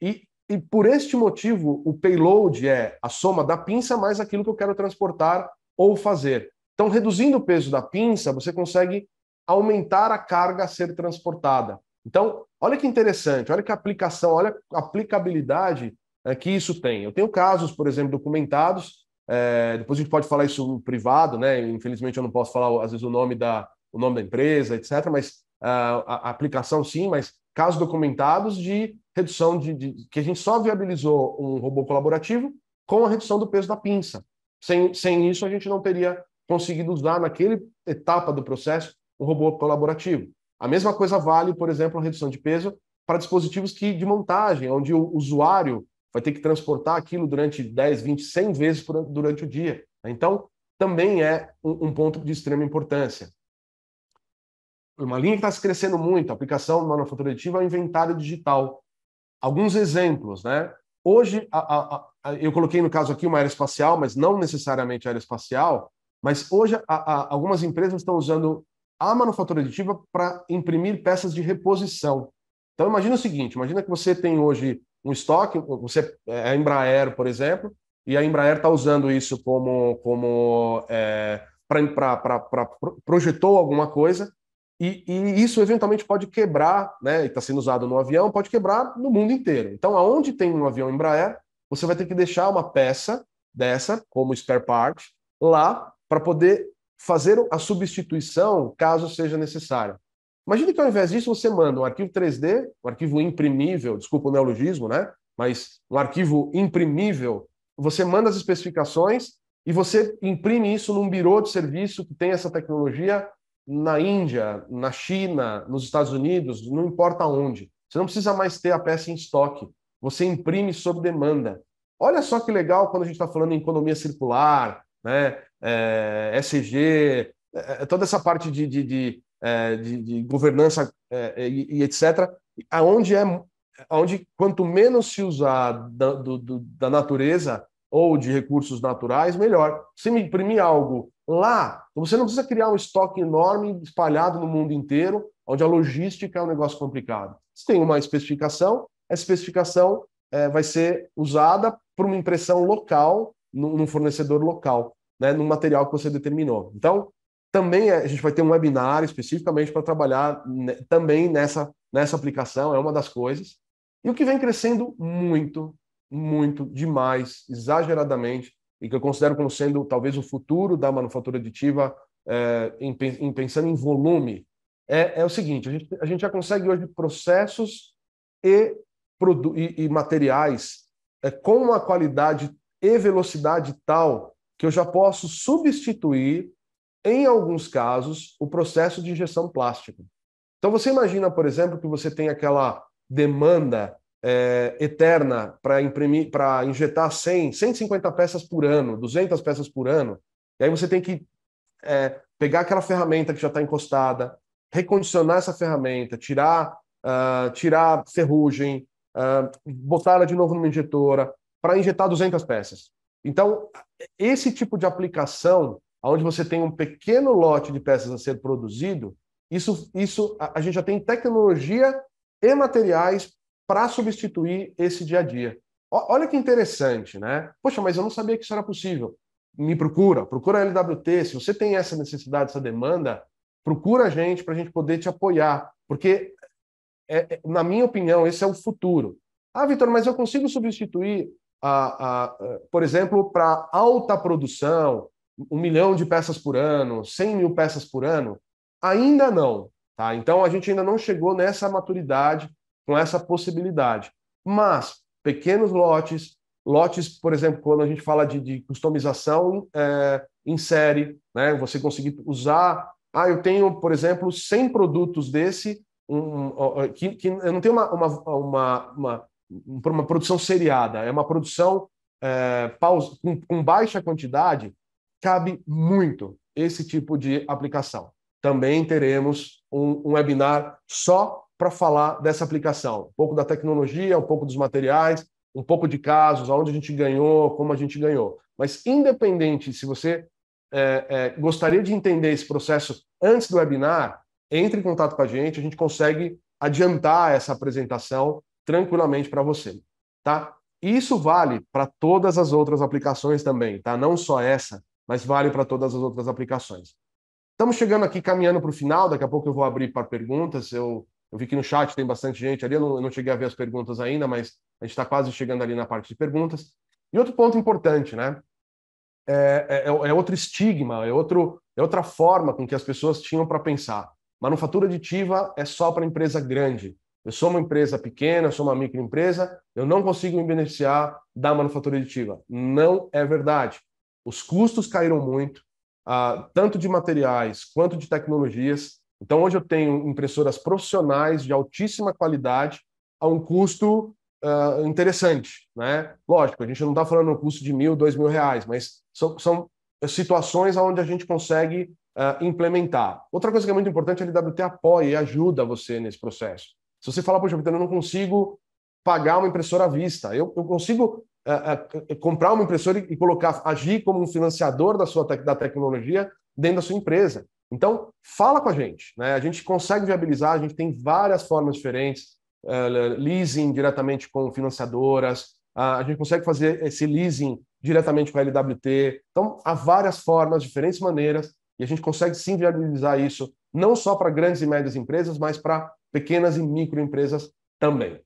e, e por este motivo o payload é a soma da pinça mais aquilo que eu quero transportar ou fazer. Então, reduzindo o peso da pinça, você consegue aumentar a carga a ser transportada. Então, olha que interessante, olha que aplicação, olha a aplicabilidade é, que isso tem. Eu tenho casos, por exemplo, documentados é, depois a gente pode falar isso privado, né? Infelizmente eu não posso falar às vezes o nome da o nome da empresa, etc. Mas uh, a, a, aplicação sim, mas casos documentados de redução de, de, que a gente só viabilizou um robô colaborativo com a redução do peso da pinça. Sem, sem isso a gente não teria conseguido usar naquele etapa do processo um robô colaborativo. A mesma coisa vale, por exemplo, a redução de peso para dispositivos que de montagem, onde o usuário vai ter que transportar aquilo durante 10, 20, 100 vezes por, durante o dia. Então, também é um, um ponto de extrema importância. Uma linha que está se crescendo muito, aplicação manufatura aditiva é o inventário digital. Alguns exemplos, né? Hoje, a, a, a, eu coloquei no caso aqui uma aeroespacial, mas não necessariamente aeroespacial, mas hoje algumas empresas estão usando a manufatura aditiva para imprimir peças de reposição. Então, imagina o seguinte: imagina que você tem hoje um estoque, você é a Embraer, por exemplo, e a Embraer está usando isso como, como é, para projetou alguma coisa, e, e, isso eventualmente pode quebrar, né? Está sendo usado no avião, pode quebrar no mundo inteiro. Então, aonde tem um avião Embraer, você vai ter que deixar uma peça dessa, como spare part, lá para poder fazer a substituição caso seja necessário. Imagine que ao invés disso você manda um arquivo 3D, um arquivo imprimível, desculpa o neologismo, né? Mas um arquivo imprimível, você manda as especificações e você imprime isso num birô de serviço que tem essa tecnologia na Índia, na China, nos Estados Unidos, não importa onde. Você não precisa mais ter a peça em estoque. Você imprime sob demanda. Olha só que legal quando a gente está falando em economia circular, né? É, SG, é, toda essa parte de, de, de é, de, de, governança é, e, e, etc., aonde é onde quanto menos se usar da, do, do, da natureza ou de recursos naturais, melhor. Se me imprimir algo lá, você não precisa criar um estoque enorme espalhado no mundo inteiro, onde a logística é um negócio complicado. Se tem uma especificação, essa especificação é, vai ser usada por uma impressão local, num fornecedor local, né, no material que você determinou. Então, também é, a gente vai ter um webinar especificamente para trabalhar também nessa, nessa aplicação, é uma das coisas. E o que vem crescendo muito, muito, demais, exageradamente, e que eu considero como sendo talvez o futuro da manufatura aditiva, é, em, em, pensando em volume, é, é o seguinte: a gente, a gente, já consegue hoje processos e, e, e materiais é, com uma qualidade e velocidade tal que eu já posso substituir em alguns casos, o processo de injeção plástica. Então, você imagina, por exemplo, que você tem aquela demanda é, eterna para imprimir, para injetar 100, 150 peças por ano, 200 peças por ano, e aí você tem que é, pegar aquela ferramenta que já está encostada, recondicionar essa ferramenta, tirar, uh, tirar ferrugem, uh, botar ela de novo numa injetora, para injetar 200 peças. Então, esse tipo de aplicação onde você tem um pequeno lote de peças a ser produzido, isso, isso a, a gente já tem tecnologia e materiais para substituir esse dia a dia. O, olha que interessante, né? Poxa, mas eu não sabia que isso era possível. Me procura, procura a LWT. Se você tem essa necessidade, essa demanda, procura a gente para a gente poder te apoiar, porque, é, é, na minha opinião, esse é o futuro. Ah, Vitor, mas eu consigo substituir a, a, por exemplo, para alta produção, um milhão de peças por ano, 100 mil peças por ano? Ainda não. Tá? Então, a gente ainda não chegou nessa maturidade, com essa possibilidade. Mas, pequenos lotes, lotes, por exemplo, quando a gente fala de, de customização é, em série, né? você conseguir usar. Ah, eu tenho, por exemplo, 100 produtos desse, um, que, que eu não tenho uma, uma, uma, uma, uma produção seriada, é uma produção é, com, com baixa quantidade, cabe muito esse tipo de aplicação. Também teremos um, um webinar só para falar dessa aplicação. Um pouco da tecnologia, um pouco dos materiais, um pouco de casos, aonde a gente ganhou, como a gente ganhou. Mas, independente se você é, é, gostaria de entender esse processo antes do webinar, entre em contato com a gente, a gente consegue adiantar essa apresentação tranquilamente para você, tá? Isso vale para todas as outras aplicações também, tá? Não só essa, mas vale para todas as outras aplicações. Estamos chegando aqui caminhando para o final, daqui a pouco eu vou abrir para perguntas. Eu, eu vi que no chat tem bastante gente ali, eu não, eu não cheguei a ver as perguntas ainda, mas a gente está quase chegando ali na parte de perguntas. E outro ponto importante, né? É, é, é, é outro estigma, é, outro, é outra forma com que as pessoas tinham para pensar. Manufatura aditiva é só para empresa grande. Eu sou uma empresa pequena, eu sou uma microempresa, eu não consigo me beneficiar da manufatura aditiva. Não é verdade. Os custos caíram muito, uh, tanto de materiais quanto de tecnologias. Então, hoje eu tenho impressoras profissionais de altíssima qualidade a um custo uh, interessante. Né? Lógico, a gente não está falando um custo de mil, dois mil reais, mas são, são situações onde a gente consegue uh, implementar. Outra coisa que é muito importante, a LWT apoia e ajuda você nesse processo. Se você falar, poxa, eu não consigo pagar uma impressora à vista, eu, eu consigo uh, uh, comprar uma impressora e, e, colocar, agir como um financiador da sua da tecnologia dentro da sua empresa. Então, fala com a gente. Né? A gente consegue viabilizar, a gente tem várias formas diferentes, uh, leasing diretamente com financiadoras, a gente consegue fazer esse leasing diretamente com a LWT. Então, há várias formas, diferentes maneiras, e a gente consegue sim viabilizar isso, não só para grandes e médias empresas, mas para pequenas e microempresas também.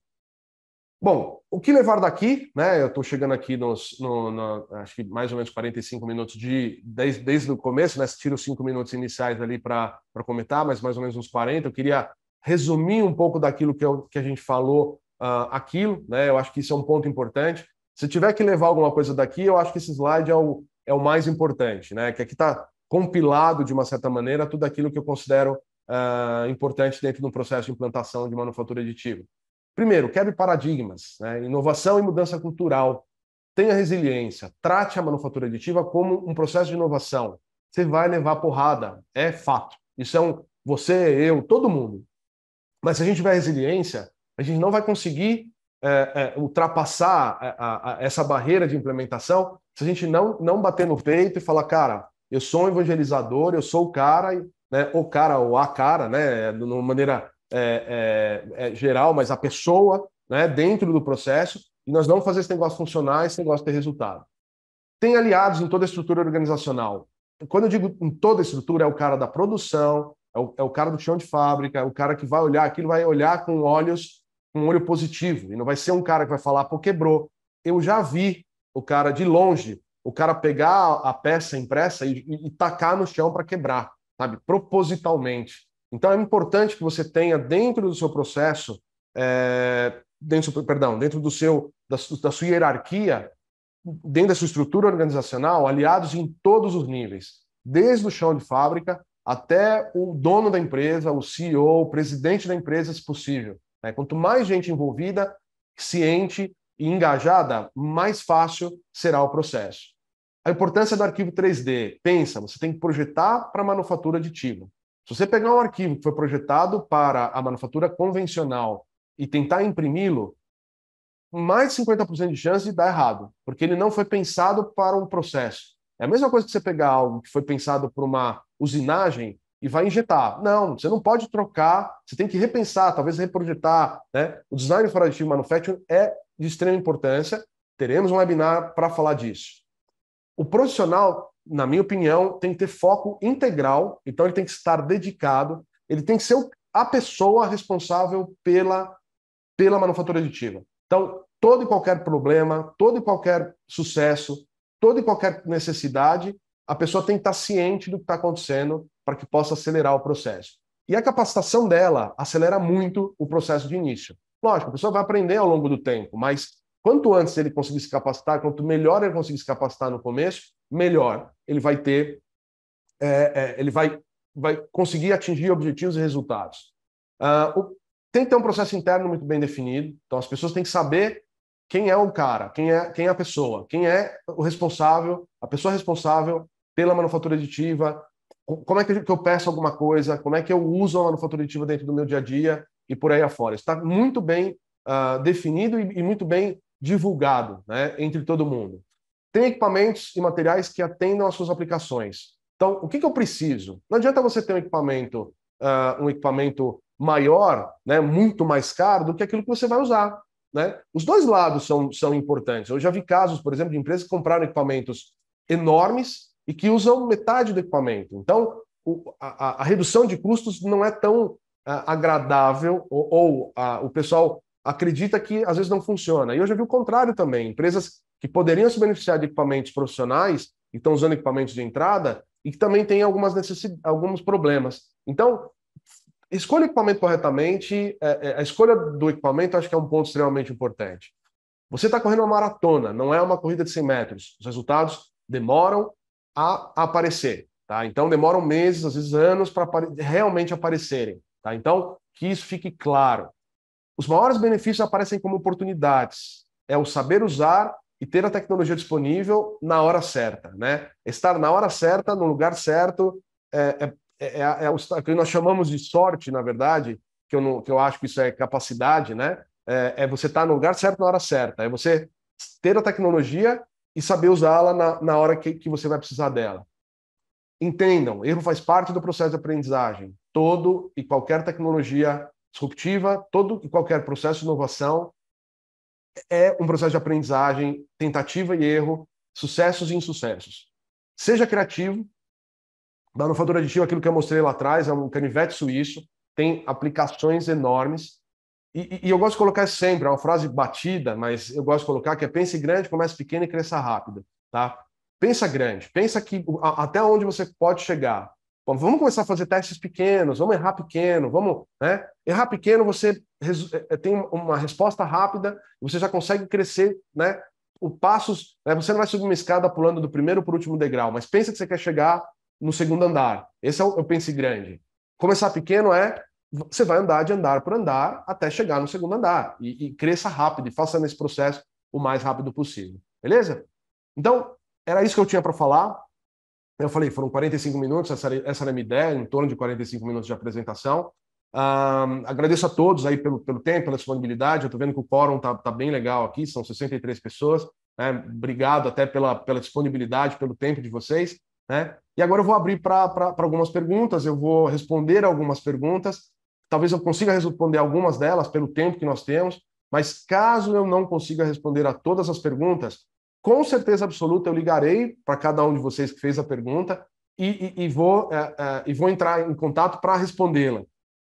Bom, o que levar daqui, né? Eu estou chegando aqui nos, no, no, acho que mais ou menos 45 minutos de desde, desde o começo, né? Tiro cinco minutos iniciais ali para comentar, mas mais ou menos uns 40. Eu queria resumir um pouco daquilo que, eu, que a gente falou uh, aquilo, né? Eu acho que isso é um ponto importante. Se tiver que levar alguma coisa daqui, eu acho que esse slide é o, é o mais importante, né? Que aqui está compilado de uma certa maneira tudo aquilo que eu considero uh, importante dentro de um processo de implantação de manufatura aditiva. Primeiro, quebre paradigmas, né? inovação e mudança cultural. Tenha resiliência, trate a manufatura aditiva como um processo de inovação. Você vai levar porrada, é fato. Isso é um você, eu, todo mundo. Mas se a gente tiver resiliência, a gente não vai conseguir é, é, ultrapassar a, a, a essa barreira de implementação se a gente não, não bater no peito e falar, cara, eu sou um evangelizador, eu sou o cara, né, o cara ou a cara, né, de uma maneira é, é, é, geral, mas a pessoa né, dentro do processo, e nós não fazer esse negócio funcionar, esse negócio ter resultado. Tem aliados em toda a estrutura organizacional. Quando eu digo em toda a estrutura, é o cara da produção, é o, é o cara do chão de fábrica, é o cara que vai olhar aquilo, vai olhar com olhos, com um olho positivo, e não vai ser um cara que vai falar, pô, quebrou. Eu já vi o cara de longe, o cara pegar a peça impressa e, e, e tacar no chão para quebrar, sabe? Propositalmente. Então é importante que você tenha dentro do seu processo, é, dentro, perdão, dentro do seu da, da sua hierarquia, dentro da sua estrutura organizacional, aliados em todos os níveis, desde o chão de fábrica até o dono da empresa, o CEO, o presidente da empresa, se possível. Né? Quanto mais gente envolvida, ciente e engajada, mais fácil será o processo. A importância do arquivo 3D. Pensa, você tem que projetar para manufatura aditiva. Se você pegar um arquivo que foi projetado para a manufatura convencional e tentar imprimi-lo, mais de 50% de chance de dar errado, porque ele não foi pensado para um processo. É a mesma coisa que você pegar algo que foi pensado para uma usinagem e vai injetar. Não, você não pode trocar, você tem que repensar, talvez reprojetar. Né? O design for additive manufacturing é de extrema importância. Teremos um webinar para falar disso. O profissional na minha opinião, tem que ter foco integral, então ele tem que estar dedicado, ele tem que ser a pessoa responsável pela, pela manufatura aditiva. Então, todo e qualquer problema, todo e qualquer sucesso, toda e qualquer necessidade, a pessoa tem que estar ciente do que está acontecendo para que possa acelerar o processo. E a capacitação dela acelera muito o processo de início. Lógico, a pessoa vai aprender ao longo do tempo, mas quanto antes ele conseguir se capacitar, quanto melhor ele conseguir se capacitar no começo, melhor ele vai ter, é, é, ele vai, vai conseguir atingir objetivos e resultados. Uh, o, tem que ter um processo interno muito bem definido, então as pessoas têm que saber quem é o cara, quem é, quem é a pessoa, quem é o responsável, a pessoa responsável pela manufatura aditiva, como é que eu peço alguma coisa, como é que eu uso a manufatura aditiva dentro do meu dia a dia e por aí afora. Está muito bem uh, definido e, e, muito bem divulgado né, entre todo mundo. Tem equipamentos e materiais que atendam às suas aplicações. Então, o que, que eu preciso? Não adianta você ter um equipamento, uh, um equipamento maior, né, muito mais caro do que aquilo que você vai usar. Né? Os dois lados são, são importantes. Eu já vi casos, por exemplo, de empresas que compraram equipamentos enormes e que usam metade do equipamento. Então, o, a, a, redução de custos não é tão uh, agradável, ou, ou uh, o pessoal acredita que às vezes não funciona. E eu já vi o contrário também. Empresas que poderiam se beneficiar de equipamentos profissionais e estão usando equipamentos de entrada e que também têm algumas necessidades, alguns problemas. Então, escolha o equipamento corretamente. É, é, a escolha do equipamento acho que é um ponto extremamente importante. Você está correndo uma maratona, não é uma corrida de 100 metros. Os resultados demoram a aparecer. Tá? Então, demoram meses, às vezes anos, para realmente aparecerem. Tá? Então, que isso fique claro. Os maiores benefícios aparecem como oportunidades. É o saber usar e ter a tecnologia disponível na hora certa. Né? Estar na hora certa, no lugar certo, é, é, é, é o que nós chamamos de sorte, na verdade, que eu, não, que eu acho que isso é capacidade, né? É, é você estar no lugar certo na hora certa. É você ter a tecnologia e saber usá-la na, na hora que, que você vai precisar dela. Entendam, erro faz parte do processo de aprendizagem. Todo e qualquer tecnologia disruptiva, todo e qualquer processo de inovação é um processo de aprendizagem, tentativa e erro, sucessos e insucessos. Seja criativo. Manufatura aditiva, aquilo que eu mostrei lá atrás, é um canivete suíço, tem aplicações enormes. E, e, eu gosto de colocar sempre, é uma frase batida, mas eu gosto de colocar que é pense grande, comece pequeno e cresça rápido, tá? Pensa grande, pensa que até onde você pode chegar. Bom, vamos começar a fazer testes pequenos, vamos errar pequeno, vamos, né? Errar pequeno, você é, é, tem uma resposta rápida, você já consegue crescer, né? O passos, né? você não vai subir uma escada pulando do primeiro para o último degrau, mas pensa que você quer chegar no segundo andar. Esse é o eu pense grande. Começar pequeno é você vai andar de andar por andar até chegar no segundo andar. E, e cresça rápido e faça nesse processo o mais rápido possível. Beleza? Então, era isso que eu tinha para falar. Eu falei, foram 45 minutos, essa, essa era a minha ideia, em torno de 45 minutos de apresentação. Agradeço a todos aí pelo, pelo tempo, pela disponibilidade. Eu estou vendo que o quórum está tá bem legal aqui, são 63 pessoas. Né? Obrigado até pela, pela disponibilidade, pelo tempo de vocês. Né? E agora eu vou abrir para algumas perguntas, eu vou responder algumas perguntas. Talvez eu consiga responder algumas delas pelo tempo que nós temos, mas caso eu não consiga responder a todas as perguntas, com certeza absoluta eu ligarei para cada um de vocês que fez a pergunta e, e, e vou, é, é, e vou entrar em contato para respondê-la.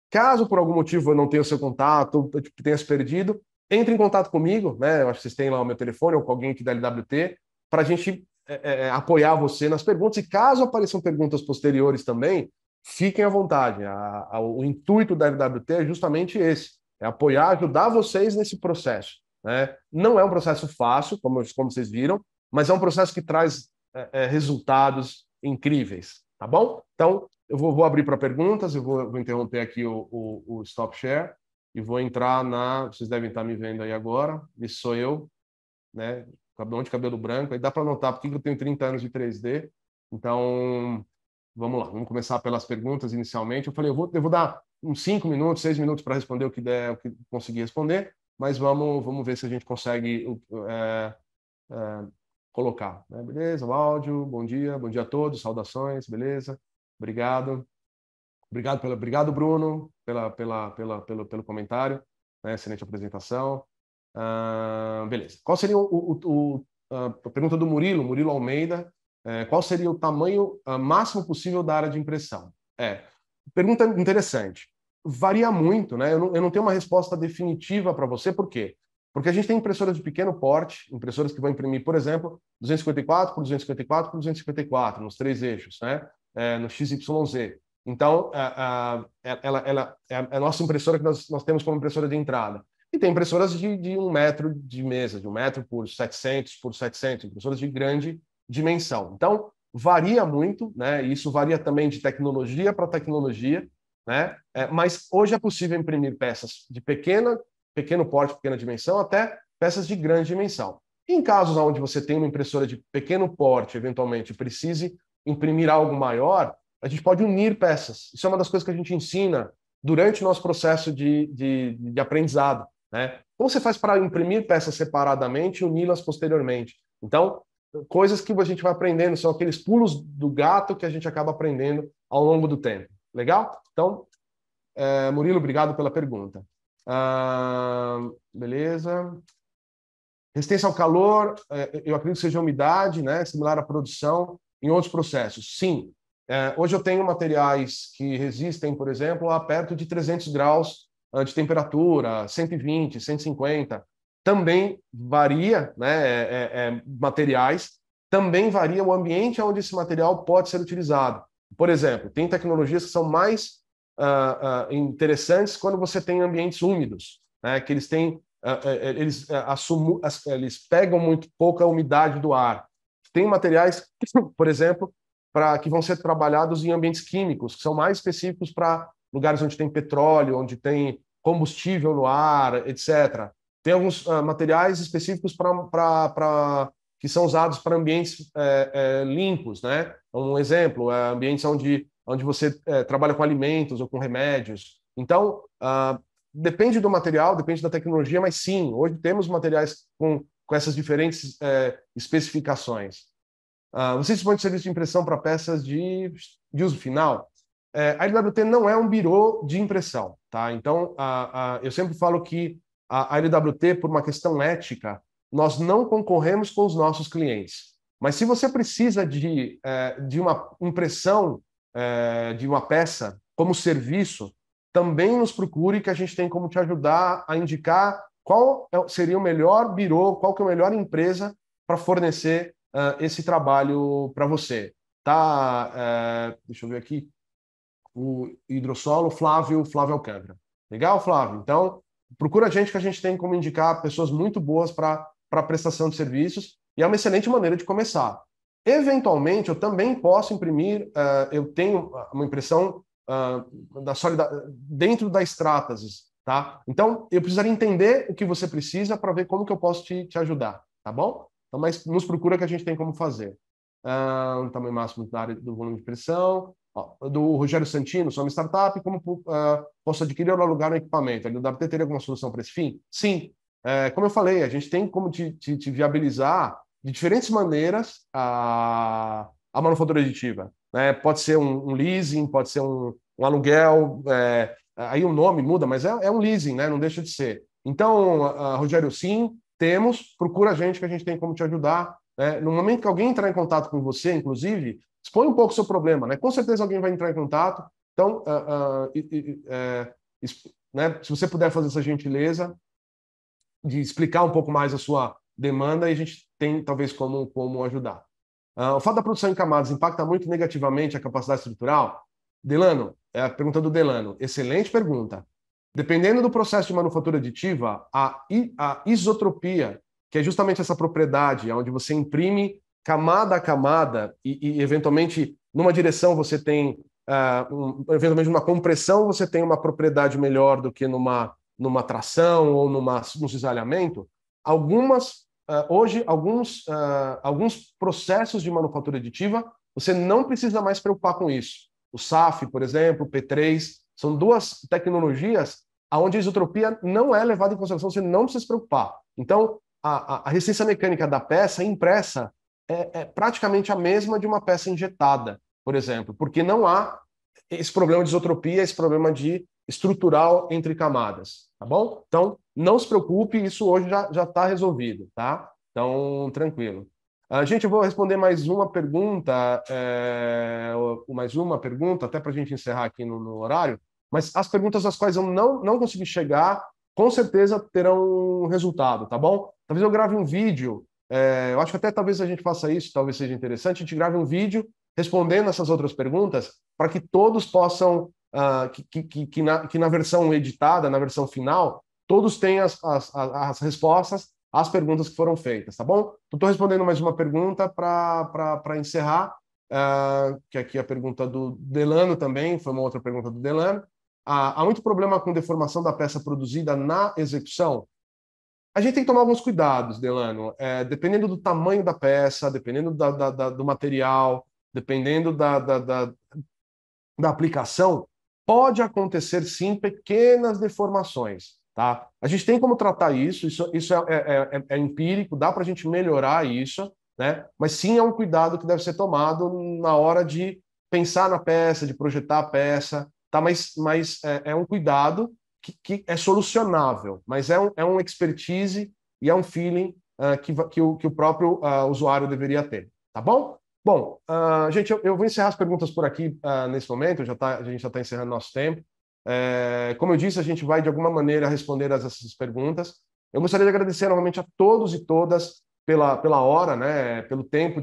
Caso por algum motivo eu não tenha o seu contato, tipo, tenha se perdido, entre em contato comigo, né? Eu acho que vocês têm lá o meu telefone ou com alguém aqui da LWT, para a gente é, é, é, apoiar você nas perguntas. E caso apareçam perguntas posteriores também, fiquem à vontade. A, a, o intuito da LWT é justamente esse: é apoiar, ajudar vocês nesse processo. Né? Não é um processo fácil, como, como vocês viram, mas é um processo que traz é, é resultados incríveis. Tá bom? Então, eu vou, vou abrir para perguntas, eu vou, vou, interromper aqui o, o, o, stop share e vou entrar na. Vocês devem estar me vendo aí agora. Esse sou eu, né? Cabelo de cabelo branco. Aí dá para notar porque eu tenho 30 anos de 3D. Então, Vamos lá, vamos começar pelas perguntas inicialmente. Eu falei, eu vou, eu vou dar uns 5 minutos, 6 minutos para responder o que der, o que conseguir responder, mas vamos, vamos ver se a gente consegue é, é, colocar. Né? Beleza, o áudio, bom dia, bom dia a todos, saudações, beleza, obrigado. Obrigado, pela, obrigado Bruno, pela, pela, pela, pelo, pelo comentário, né? excelente apresentação. Uh, beleza, qual seria o, o, o, a pergunta do Murilo, Murilo Almeida, é, qual seria o tamanho uh, máximo possível da área de impressão? É, pergunta interessante. Varia muito, né? Eu não, eu não tenho uma resposta definitiva para você, por quê? Porque a gente tem impressoras de pequeno porte, impressoras que vão imprimir, por exemplo, 254 por 254 por 254, nos três eixos, né? É, no XYZ. Então, a, a, ela, ela, é a nossa impressora que nós, nós temos como impressora de entrada. E tem impressoras de, de um metro de mesa, de um metro por 700 por 700, impressoras de grande dimensão. Então, varia muito, né? Isso varia também de tecnologia para tecnologia, né? É, mas hoje é possível imprimir peças de pequena pequeno porte, pequena dimensão, até peças de grande dimensão. Em casos onde você tem uma impressora de pequeno porte, eventualmente precise imprimir algo maior, a gente pode unir peças. Isso é uma das coisas que a gente ensina durante o nosso processo de, de, de aprendizado. Né? Como você faz para imprimir peças separadamente e uni-las posteriormente? Então, coisas que a gente vai aprendendo, são aqueles pulos do gato que a gente acaba aprendendo ao longo do tempo. Legal? Então, é, Murilo, obrigado pela pergunta. Ah, beleza. Resistência ao calor, é, eu acredito que seja umidade, né? Similar à produção em outros processos. Sim. É, hoje eu tenho materiais que resistem, por exemplo, a perto de 300 graus de temperatura, 120, 150. Também varia, né? É, é, é, materiais. Também varia o ambiente onde esse material pode ser utilizado. Por exemplo, tem tecnologias que são mais uh, uh, interessantes quando você tem ambientes úmidos, né? que eles têm, uh, eles, assumam, eles pegam muito pouca umidade do ar. Tem materiais, por exemplo, para que vão ser trabalhados em ambientes químicos, que são mais específicos para lugares onde tem petróleo, onde tem combustível no ar, etc. Tem alguns materiais específicos para que são usados para ambientes é, é, limpos, né? Um exemplo, é ambientes onde onde você é, trabalha com alimentos ou com remédios. Então, uh, depende do material, depende da tecnologia, mas sim, hoje temos materiais com, com essas diferentes é, especificações. Uh, você dispõe de serviço de impressão para peças de, de uso final? É, a LWT não é um birô de impressão, tá? Então, eu sempre falo que a LWT, por uma questão ética, nós não concorremos com os nossos clientes. Mas se você precisa de, é, de uma impressão é, de uma peça como serviço, também nos procure que a gente tem como te ajudar a indicar qual é seria o melhor birô, qual que é a melhor empresa para fornecer esse trabalho para você. Tá? Deixa eu ver aqui. O hidrossolo Flávio, Flávio Alcântara. Legal, Flávio? Então, procura a gente que a gente tem como indicar pessoas muito boas para prestação de serviços e é uma excelente maneira de começar. Eventualmente, eu também posso imprimir, uh, eu tenho uma impressão uh, da sólida dentro da Stratasys, tá? Então, eu precisaria entender o que você precisa para ver como que eu posso te, te ajudar, tá bom? Então, mas nos procura que a gente tem como fazer. Uh, tamanho máximo da área do volume de impressão, do Rogério Santino, sou uma startup, como uh, posso adquirir ou alugar um equipamento? A LWT teria alguma solução para esse fim? Sim. É, como eu falei, a gente tem como te, te, te viabilizar de diferentes maneiras a, a manufatura aditiva. Né? Pode ser um, um, leasing, pode ser um, um aluguel, é, aí o nome muda, mas é, é, um leasing, né? não deixa de ser. Então, a, a Rogério, sim, temos, procura a gente que a gente tem como te ajudar. Né? No momento que alguém entrar em contato com você, inclusive, expõe um pouco o seu problema. Né? Com certeza alguém vai entrar em contato. Então, uh, uh, uh, né? se você puder fazer essa gentileza de explicar um pouco mais a sua demanda e a gente tem talvez como, como ajudar. Uh, o fato da produção em camadas impacta muito negativamente a capacidade estrutural? Delano, é a pergunta do Delano. Excelente pergunta. Dependendo do processo de manufatura aditiva, a, a isotropia, que é justamente essa propriedade onde você imprime camada a camada e, e eventualmente numa direção você tem uh, um, eventualmente numa compressão você tem uma propriedade melhor do que numa numa tração ou numa num cisalhamento algumas uh, hoje alguns uh, alguns processos de manufatura aditiva você não precisa mais preocupar com isso. O SAF, por exemplo, o P3, são duas tecnologias onde a isotropia não é levada em consideração, você não precisa se preocupar. Então, a, a, a resistência mecânica da peça impressa é, é praticamente a mesma de uma peça injetada, por exemplo, porque não há esse problema de isotropia, esse problema de estrutural entre camadas, tá bom? Então, não se preocupe, isso hoje já está resolvido, tá? Então, tranquilo. Uh, gente, eu vou responder mais uma pergunta, é, mais uma pergunta, até para a gente encerrar aqui no, no, horário, mas as perguntas às quais eu não, não consegui chegar, com certeza terão resultado, tá bom? Talvez eu grave um vídeo, é, eu acho que até talvez a gente faça isso, talvez seja interessante, a gente grave um vídeo respondendo essas outras perguntas para que todos possam, uh, que, que, que, na, que na versão editada, na versão final, todos tenham as, as, as respostas às perguntas que foram feitas, tá bom? Estou respondendo mais uma pergunta para encerrar, uh, que aqui é a pergunta do Delano também, foi uma outra pergunta do Delano. Há, há muito problema com deformação da peça produzida na execução? A gente tem que tomar alguns cuidados, Delano. É, dependendo do tamanho da peça, dependendo da, da, da, do material, dependendo da, aplicação, pode acontecer sim pequenas deformações. Tá? A gente tem como tratar isso, isso, isso é, é, é, é empírico, dá para a gente melhorar isso, né? mas sim é um cuidado que deve ser tomado na hora de pensar na peça, de projetar a peça, tá? mas, mas é, é um cuidado que, que, é solucionável, mas é um, é um expertise e é um feeling uh, que, que, o, que o próprio uh, usuário deveria ter. Tá bom? Bom, uh, gente, eu, eu, vou encerrar as perguntas por aqui nesse momento, já tá, a gente já está encerrando nosso tempo. É, como eu disse, a gente vai de alguma maneira responder a essas perguntas. Eu gostaria de agradecer novamente a todos e todas pela, pela hora, né, pelo tempo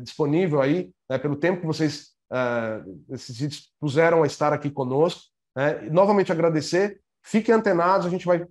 disponível aí, né, pelo tempo que vocês uh, se dispuseram a estar aqui conosco. Né? novamente agradecer. Fiquem antenados, a gente vai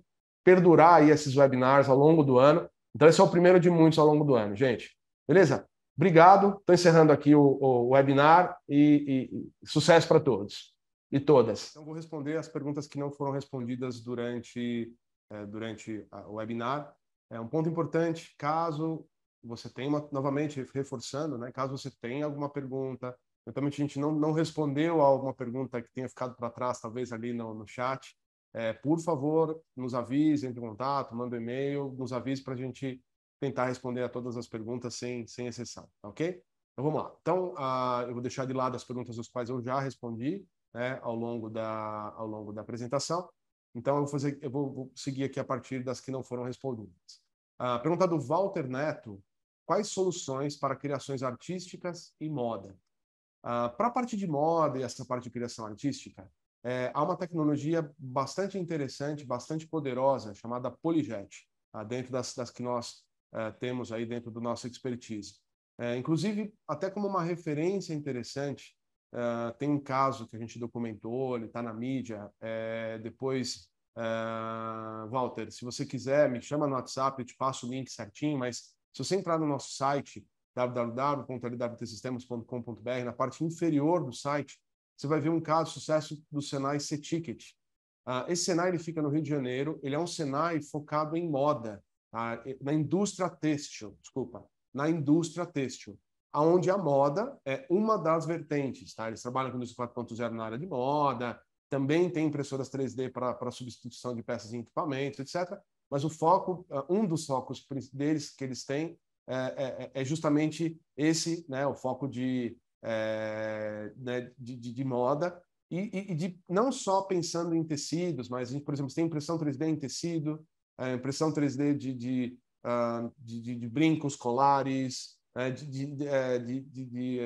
perdurar aí esses webinars ao longo do ano. Então, esse é o primeiro de muitos ao longo do ano, gente. Beleza? Obrigado. Estou encerrando aqui o, o webinar e, e, sucesso para todos e todas. Então, vou responder as perguntas que não foram respondidas durante, é, durante o webinar. É um ponto importante, caso você tenha, uma, novamente, reforçando, né, caso você tenha alguma pergunta, Eventualmente a gente não, não respondeu a alguma pergunta que tenha ficado para trás, talvez ali no, no chat. É, por favor, nos avise, entre em contato, manda um e-mail, nos avise para a gente tentar responder a todas as perguntas sem, sem exceção, ok? Então vamos lá. Então, uh, eu vou deixar de lado as perguntas das quais eu já respondi né, ao, longo da, ao longo da apresentação. Então, eu vou, fazer, eu vou, vou seguir aqui a partir das que não foram respondidas. Uh, pergunta do Walter Neto: quais soluções para criações artísticas e moda? Uh, Para a parte de moda e essa parte de criação artística, é, há uma tecnologia bastante interessante, bastante poderosa, chamada Polyjet, uh, dentro das, das, que nós uh, temos aí dentro do nosso expertise. É, inclusive, até como uma referência interessante, é, tem um caso que a gente documentou, ele está na mídia. Depois, Walter, se você quiser, me chama no WhatsApp, eu te passo o link certinho, mas se você entrar no nosso site, www.lwtsystems.com.br, na parte inferior do site, você vai ver um caso de sucesso do Senai C-Ticket. Uh, esse Senai ele fica no Rio de Janeiro, ele é um Senai focado em moda? Na indústria têxtil, desculpa, na indústria têxtil, aonde a moda é uma das vertentes. Tá? Eles trabalham com indústria 4.0 na área de moda, também tem impressoras 3D para substituição de peças em equipamentos, etc. Mas o foco, ah, um dos focos deles que eles têm é, é, é, justamente esse, né, o foco de, é, né, de, de, de, moda e, e, de não só pensando em tecidos, mas a por exemplo, tem impressão 3D em tecido, é, impressão 3D de, de, uh, de, de, brincos, colares, é, de, de, de,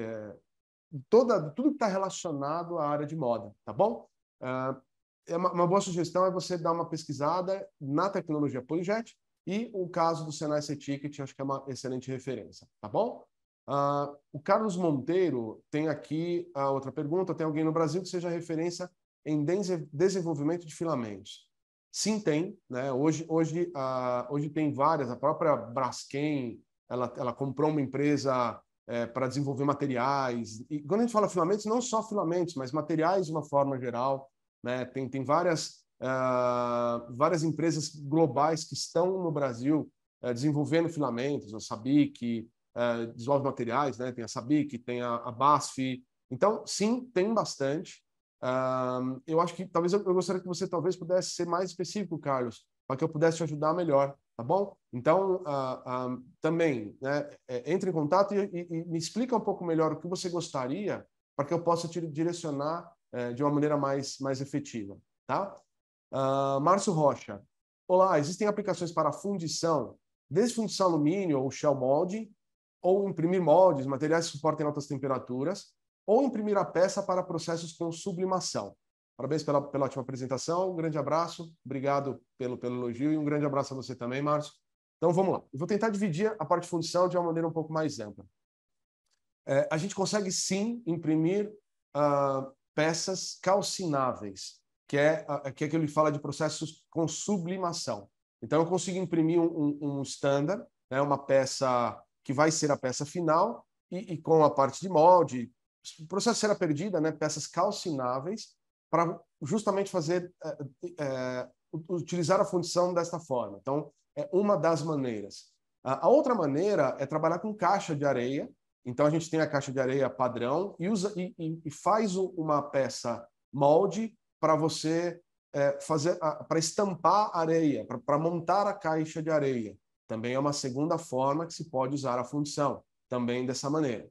toda, tudo que está relacionado à área de moda, tá bom? Uh, é uma, uma, boa sugestão é você dar uma pesquisada na tecnologia Polyjet e o caso do Senai C-Ticket, acho que é uma excelente referência, tá bom? Uh, o Carlos Monteiro tem aqui a outra pergunta: tem alguém no Brasil que seja referência em desenvolvimento de filamentos? Sim, tem. Né? Hoje, hoje, uh, hoje tem várias. A própria Braskem ela, ela comprou uma empresa é, para desenvolver materiais. E quando a gente fala filamentos, não só filamentos, mas materiais de uma forma geral. Né? Tem, tem várias uh, várias empresas globais que estão no Brasil uh, desenvolvendo filamentos, a Sabic uh, desenvolve materiais, né? tem a Sabic, tem a, a BASF. Então, sim, tem bastante. Eu acho que talvez eu, eu, gostaria que você talvez pudesse ser mais específico, Carlos, para que eu pudesse te ajudar melhor, tá bom? Então, uh, uh, também, né, é, entre em contato e, e, e, me explica um pouco melhor o que você gostaria para que eu possa te direcionar uh, de uma maneira mais, mais efetiva, tá? Uh, Márcio Rocha. Olá, existem aplicações para fundição, desde fundição alumínio ou shell molding, ou imprimir moldes, materiais que suportem altas temperaturas, ou imprimir a peça para processos com sublimação. Parabéns pela, pela ótima apresentação. Um grande abraço. Obrigado pelo, pelo elogio e um grande abraço a você também, Márcio. Então, vamos lá. Eu vou tentar dividir a parte de função de uma maneira um pouco mais ampla. É, a gente consegue, sim, imprimir uh, peças calcináveis, que é, uh, que é que ele fala de processos com sublimação. Então, eu consigo imprimir um, um, um standard, né, uma peça que vai ser a peça final, e, e com a parte de molde, processo será perdida, né, peças calcináveis, para justamente fazer, é, é, utilizar a função desta forma. Então, é uma das maneiras. A, outra maneira é trabalhar com caixa de areia. Então, a gente tem a caixa de areia padrão e, usa, e, e, e faz uma peça molde para você é, fazer, para estampar areia, para montar a caixa de areia. Também é uma segunda forma que se pode usar a função, também dessa maneira.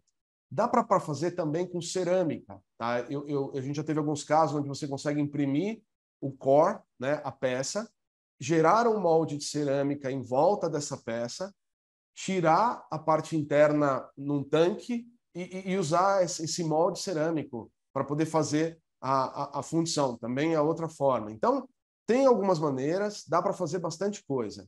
Dá para fazer também com cerâmica. Tá? Eu, eu, a gente já teve alguns casos onde você consegue imprimir o core, né, a peça, gerar um molde de cerâmica em volta dessa peça, tirar a parte interna num tanque e, e usar esse molde cerâmico para poder fazer a, a, a, função. Também é outra forma. Então, tem algumas maneiras, dá para fazer bastante coisa.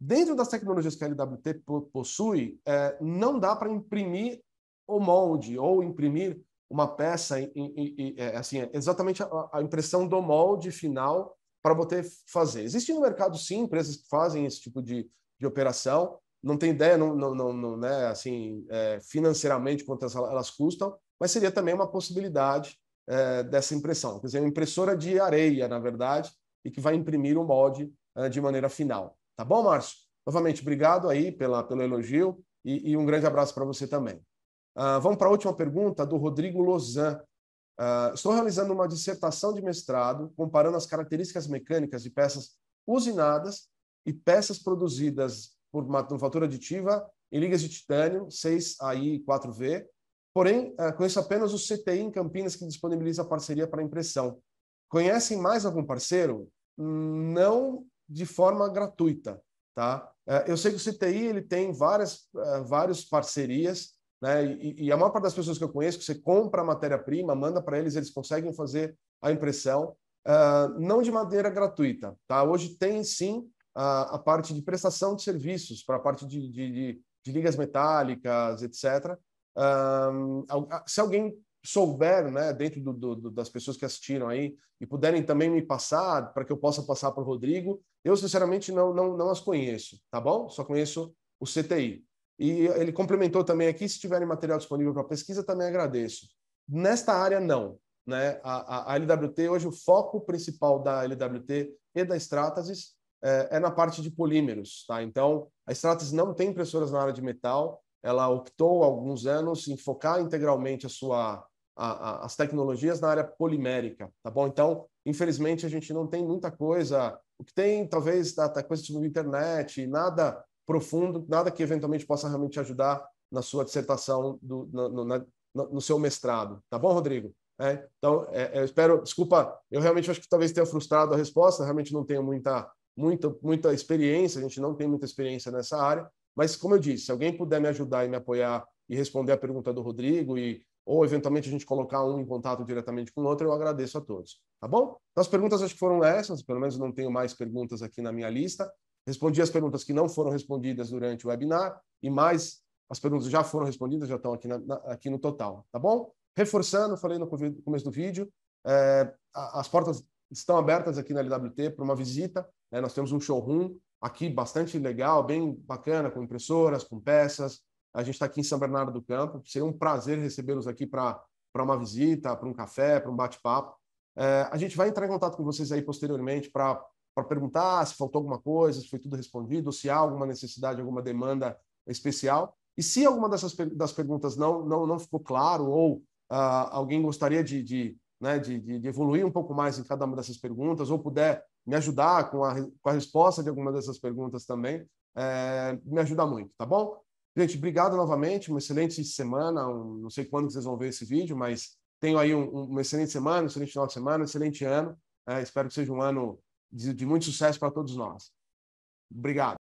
Dentro das tecnologias que a LWT possui, é, não dá para imprimir o molde ou imprimir uma peça, em, em, em, é, assim, exatamente a, a, impressão do molde final para poder fazer. Existe no mercado, sim, empresas que fazem esse tipo de, de operação. Não tem ideia, não, não, não, não né, assim, é, financeiramente quanto elas, elas, custam, mas seria também uma possibilidade é, dessa impressão. Quer dizer, uma impressora de areia, na verdade, e que vai imprimir o molde é, de maneira final. Tá bom, Márcio? Novamente, obrigado aí pela, pelo elogio e, e um grande abraço para você também. Uh, vamos para a última pergunta do Rodrigo Lozan. Uh, estou realizando uma dissertação de mestrado comparando as características mecânicas de peças usinadas e peças produzidas por manufatura aditiva em ligas de titânio 6AI e 4V. Porém, uh, conheço apenas o CTI em Campinas que disponibiliza parceria para impressão. Conhecem mais algum parceiro? Não de forma gratuita, tá? Eu sei que o CTI ele tem várias, várias parcerias, né? E, e, a maior parte das pessoas que eu conheço, que você compra a matéria-prima, manda para eles, eles conseguem fazer a impressão, uh, não de maneira gratuita, tá? Hoje tem sim a, a parte de prestação de serviços para a parte de, de, de, de, ligas metálicas, etc. Uh, se alguém souber, né, dentro do, do, das pessoas que assistiram aí, e puderem também me passar, para que eu possa passar para o Rodrigo, eu, sinceramente, não, não, não as conheço, tá bom? Só conheço o CTI. E ele complementou também aqui, se tiverem material disponível para pesquisa, também agradeço. Nesta área, não. Né? A, a, a, LWT, hoje, o foco principal da LWT e da Stratasys é, é na parte de polímeros. Tá? Então, a Stratasys não tem impressoras na área de metal, ela optou há alguns anos em focar integralmente a sua, a, as tecnologias na área polimérica, tá bom? Então, infelizmente, a gente não tem muita coisa. O que tem, talvez, tá, tá coisa sobre internet, nada profundo, nada que eventualmente possa realmente ajudar na sua dissertação, do, no, no, na, no seu mestrado, tá bom, Rodrigo? É, então, é, eu espero, desculpa, eu realmente acho que talvez tenha frustrado a resposta, realmente não tenho muita, muita, muita experiência, a gente não tem muita experiência nessa área, mas, como eu disse, se alguém puder me ajudar e me apoiar e responder a pergunta do Rodrigo, e, ou eventualmente a gente colocar um em contato diretamente com o outro, eu agradeço a todos. Tá bom? Então, as perguntas acho que foram essas, pelo menos não tenho mais perguntas aqui na minha lista. Respondi as perguntas que não foram respondidas durante o webinar, e mais as perguntas já foram respondidas, já estão aqui, na, aqui no total. Tá bom? Reforçando, falei no começo do vídeo, é, as portas estão abertas aqui na LWT para uma visita. Né? Nós temos um showroom aqui bastante legal, bem bacana, com impressoras, com peças. A gente está aqui em São Bernardo do Campo. Seria um prazer recebê-los aqui para uma visita, para um café, para um bate-papo. É, a gente vai entrar em contato com vocês aí posteriormente para perguntar se faltou alguma coisa, se foi tudo respondido, se há alguma necessidade, alguma demanda especial. E se alguma dessas das perguntas não, não, não ficou claro ou uh, alguém gostaria de, de, né, de, de, evoluir um pouco mais em cada uma dessas perguntas ou puder me ajudar com a, com a resposta de alguma dessas perguntas também, é, me ajuda muito, tá bom? Gente, obrigado novamente, uma excelente semana, um, não sei quando vocês vão ver esse vídeo, mas tenho aí um, um, uma excelente semana, um excelente final de semana, um excelente ano, é, espero que seja um ano de, de muito sucesso para todos nós. Obrigado.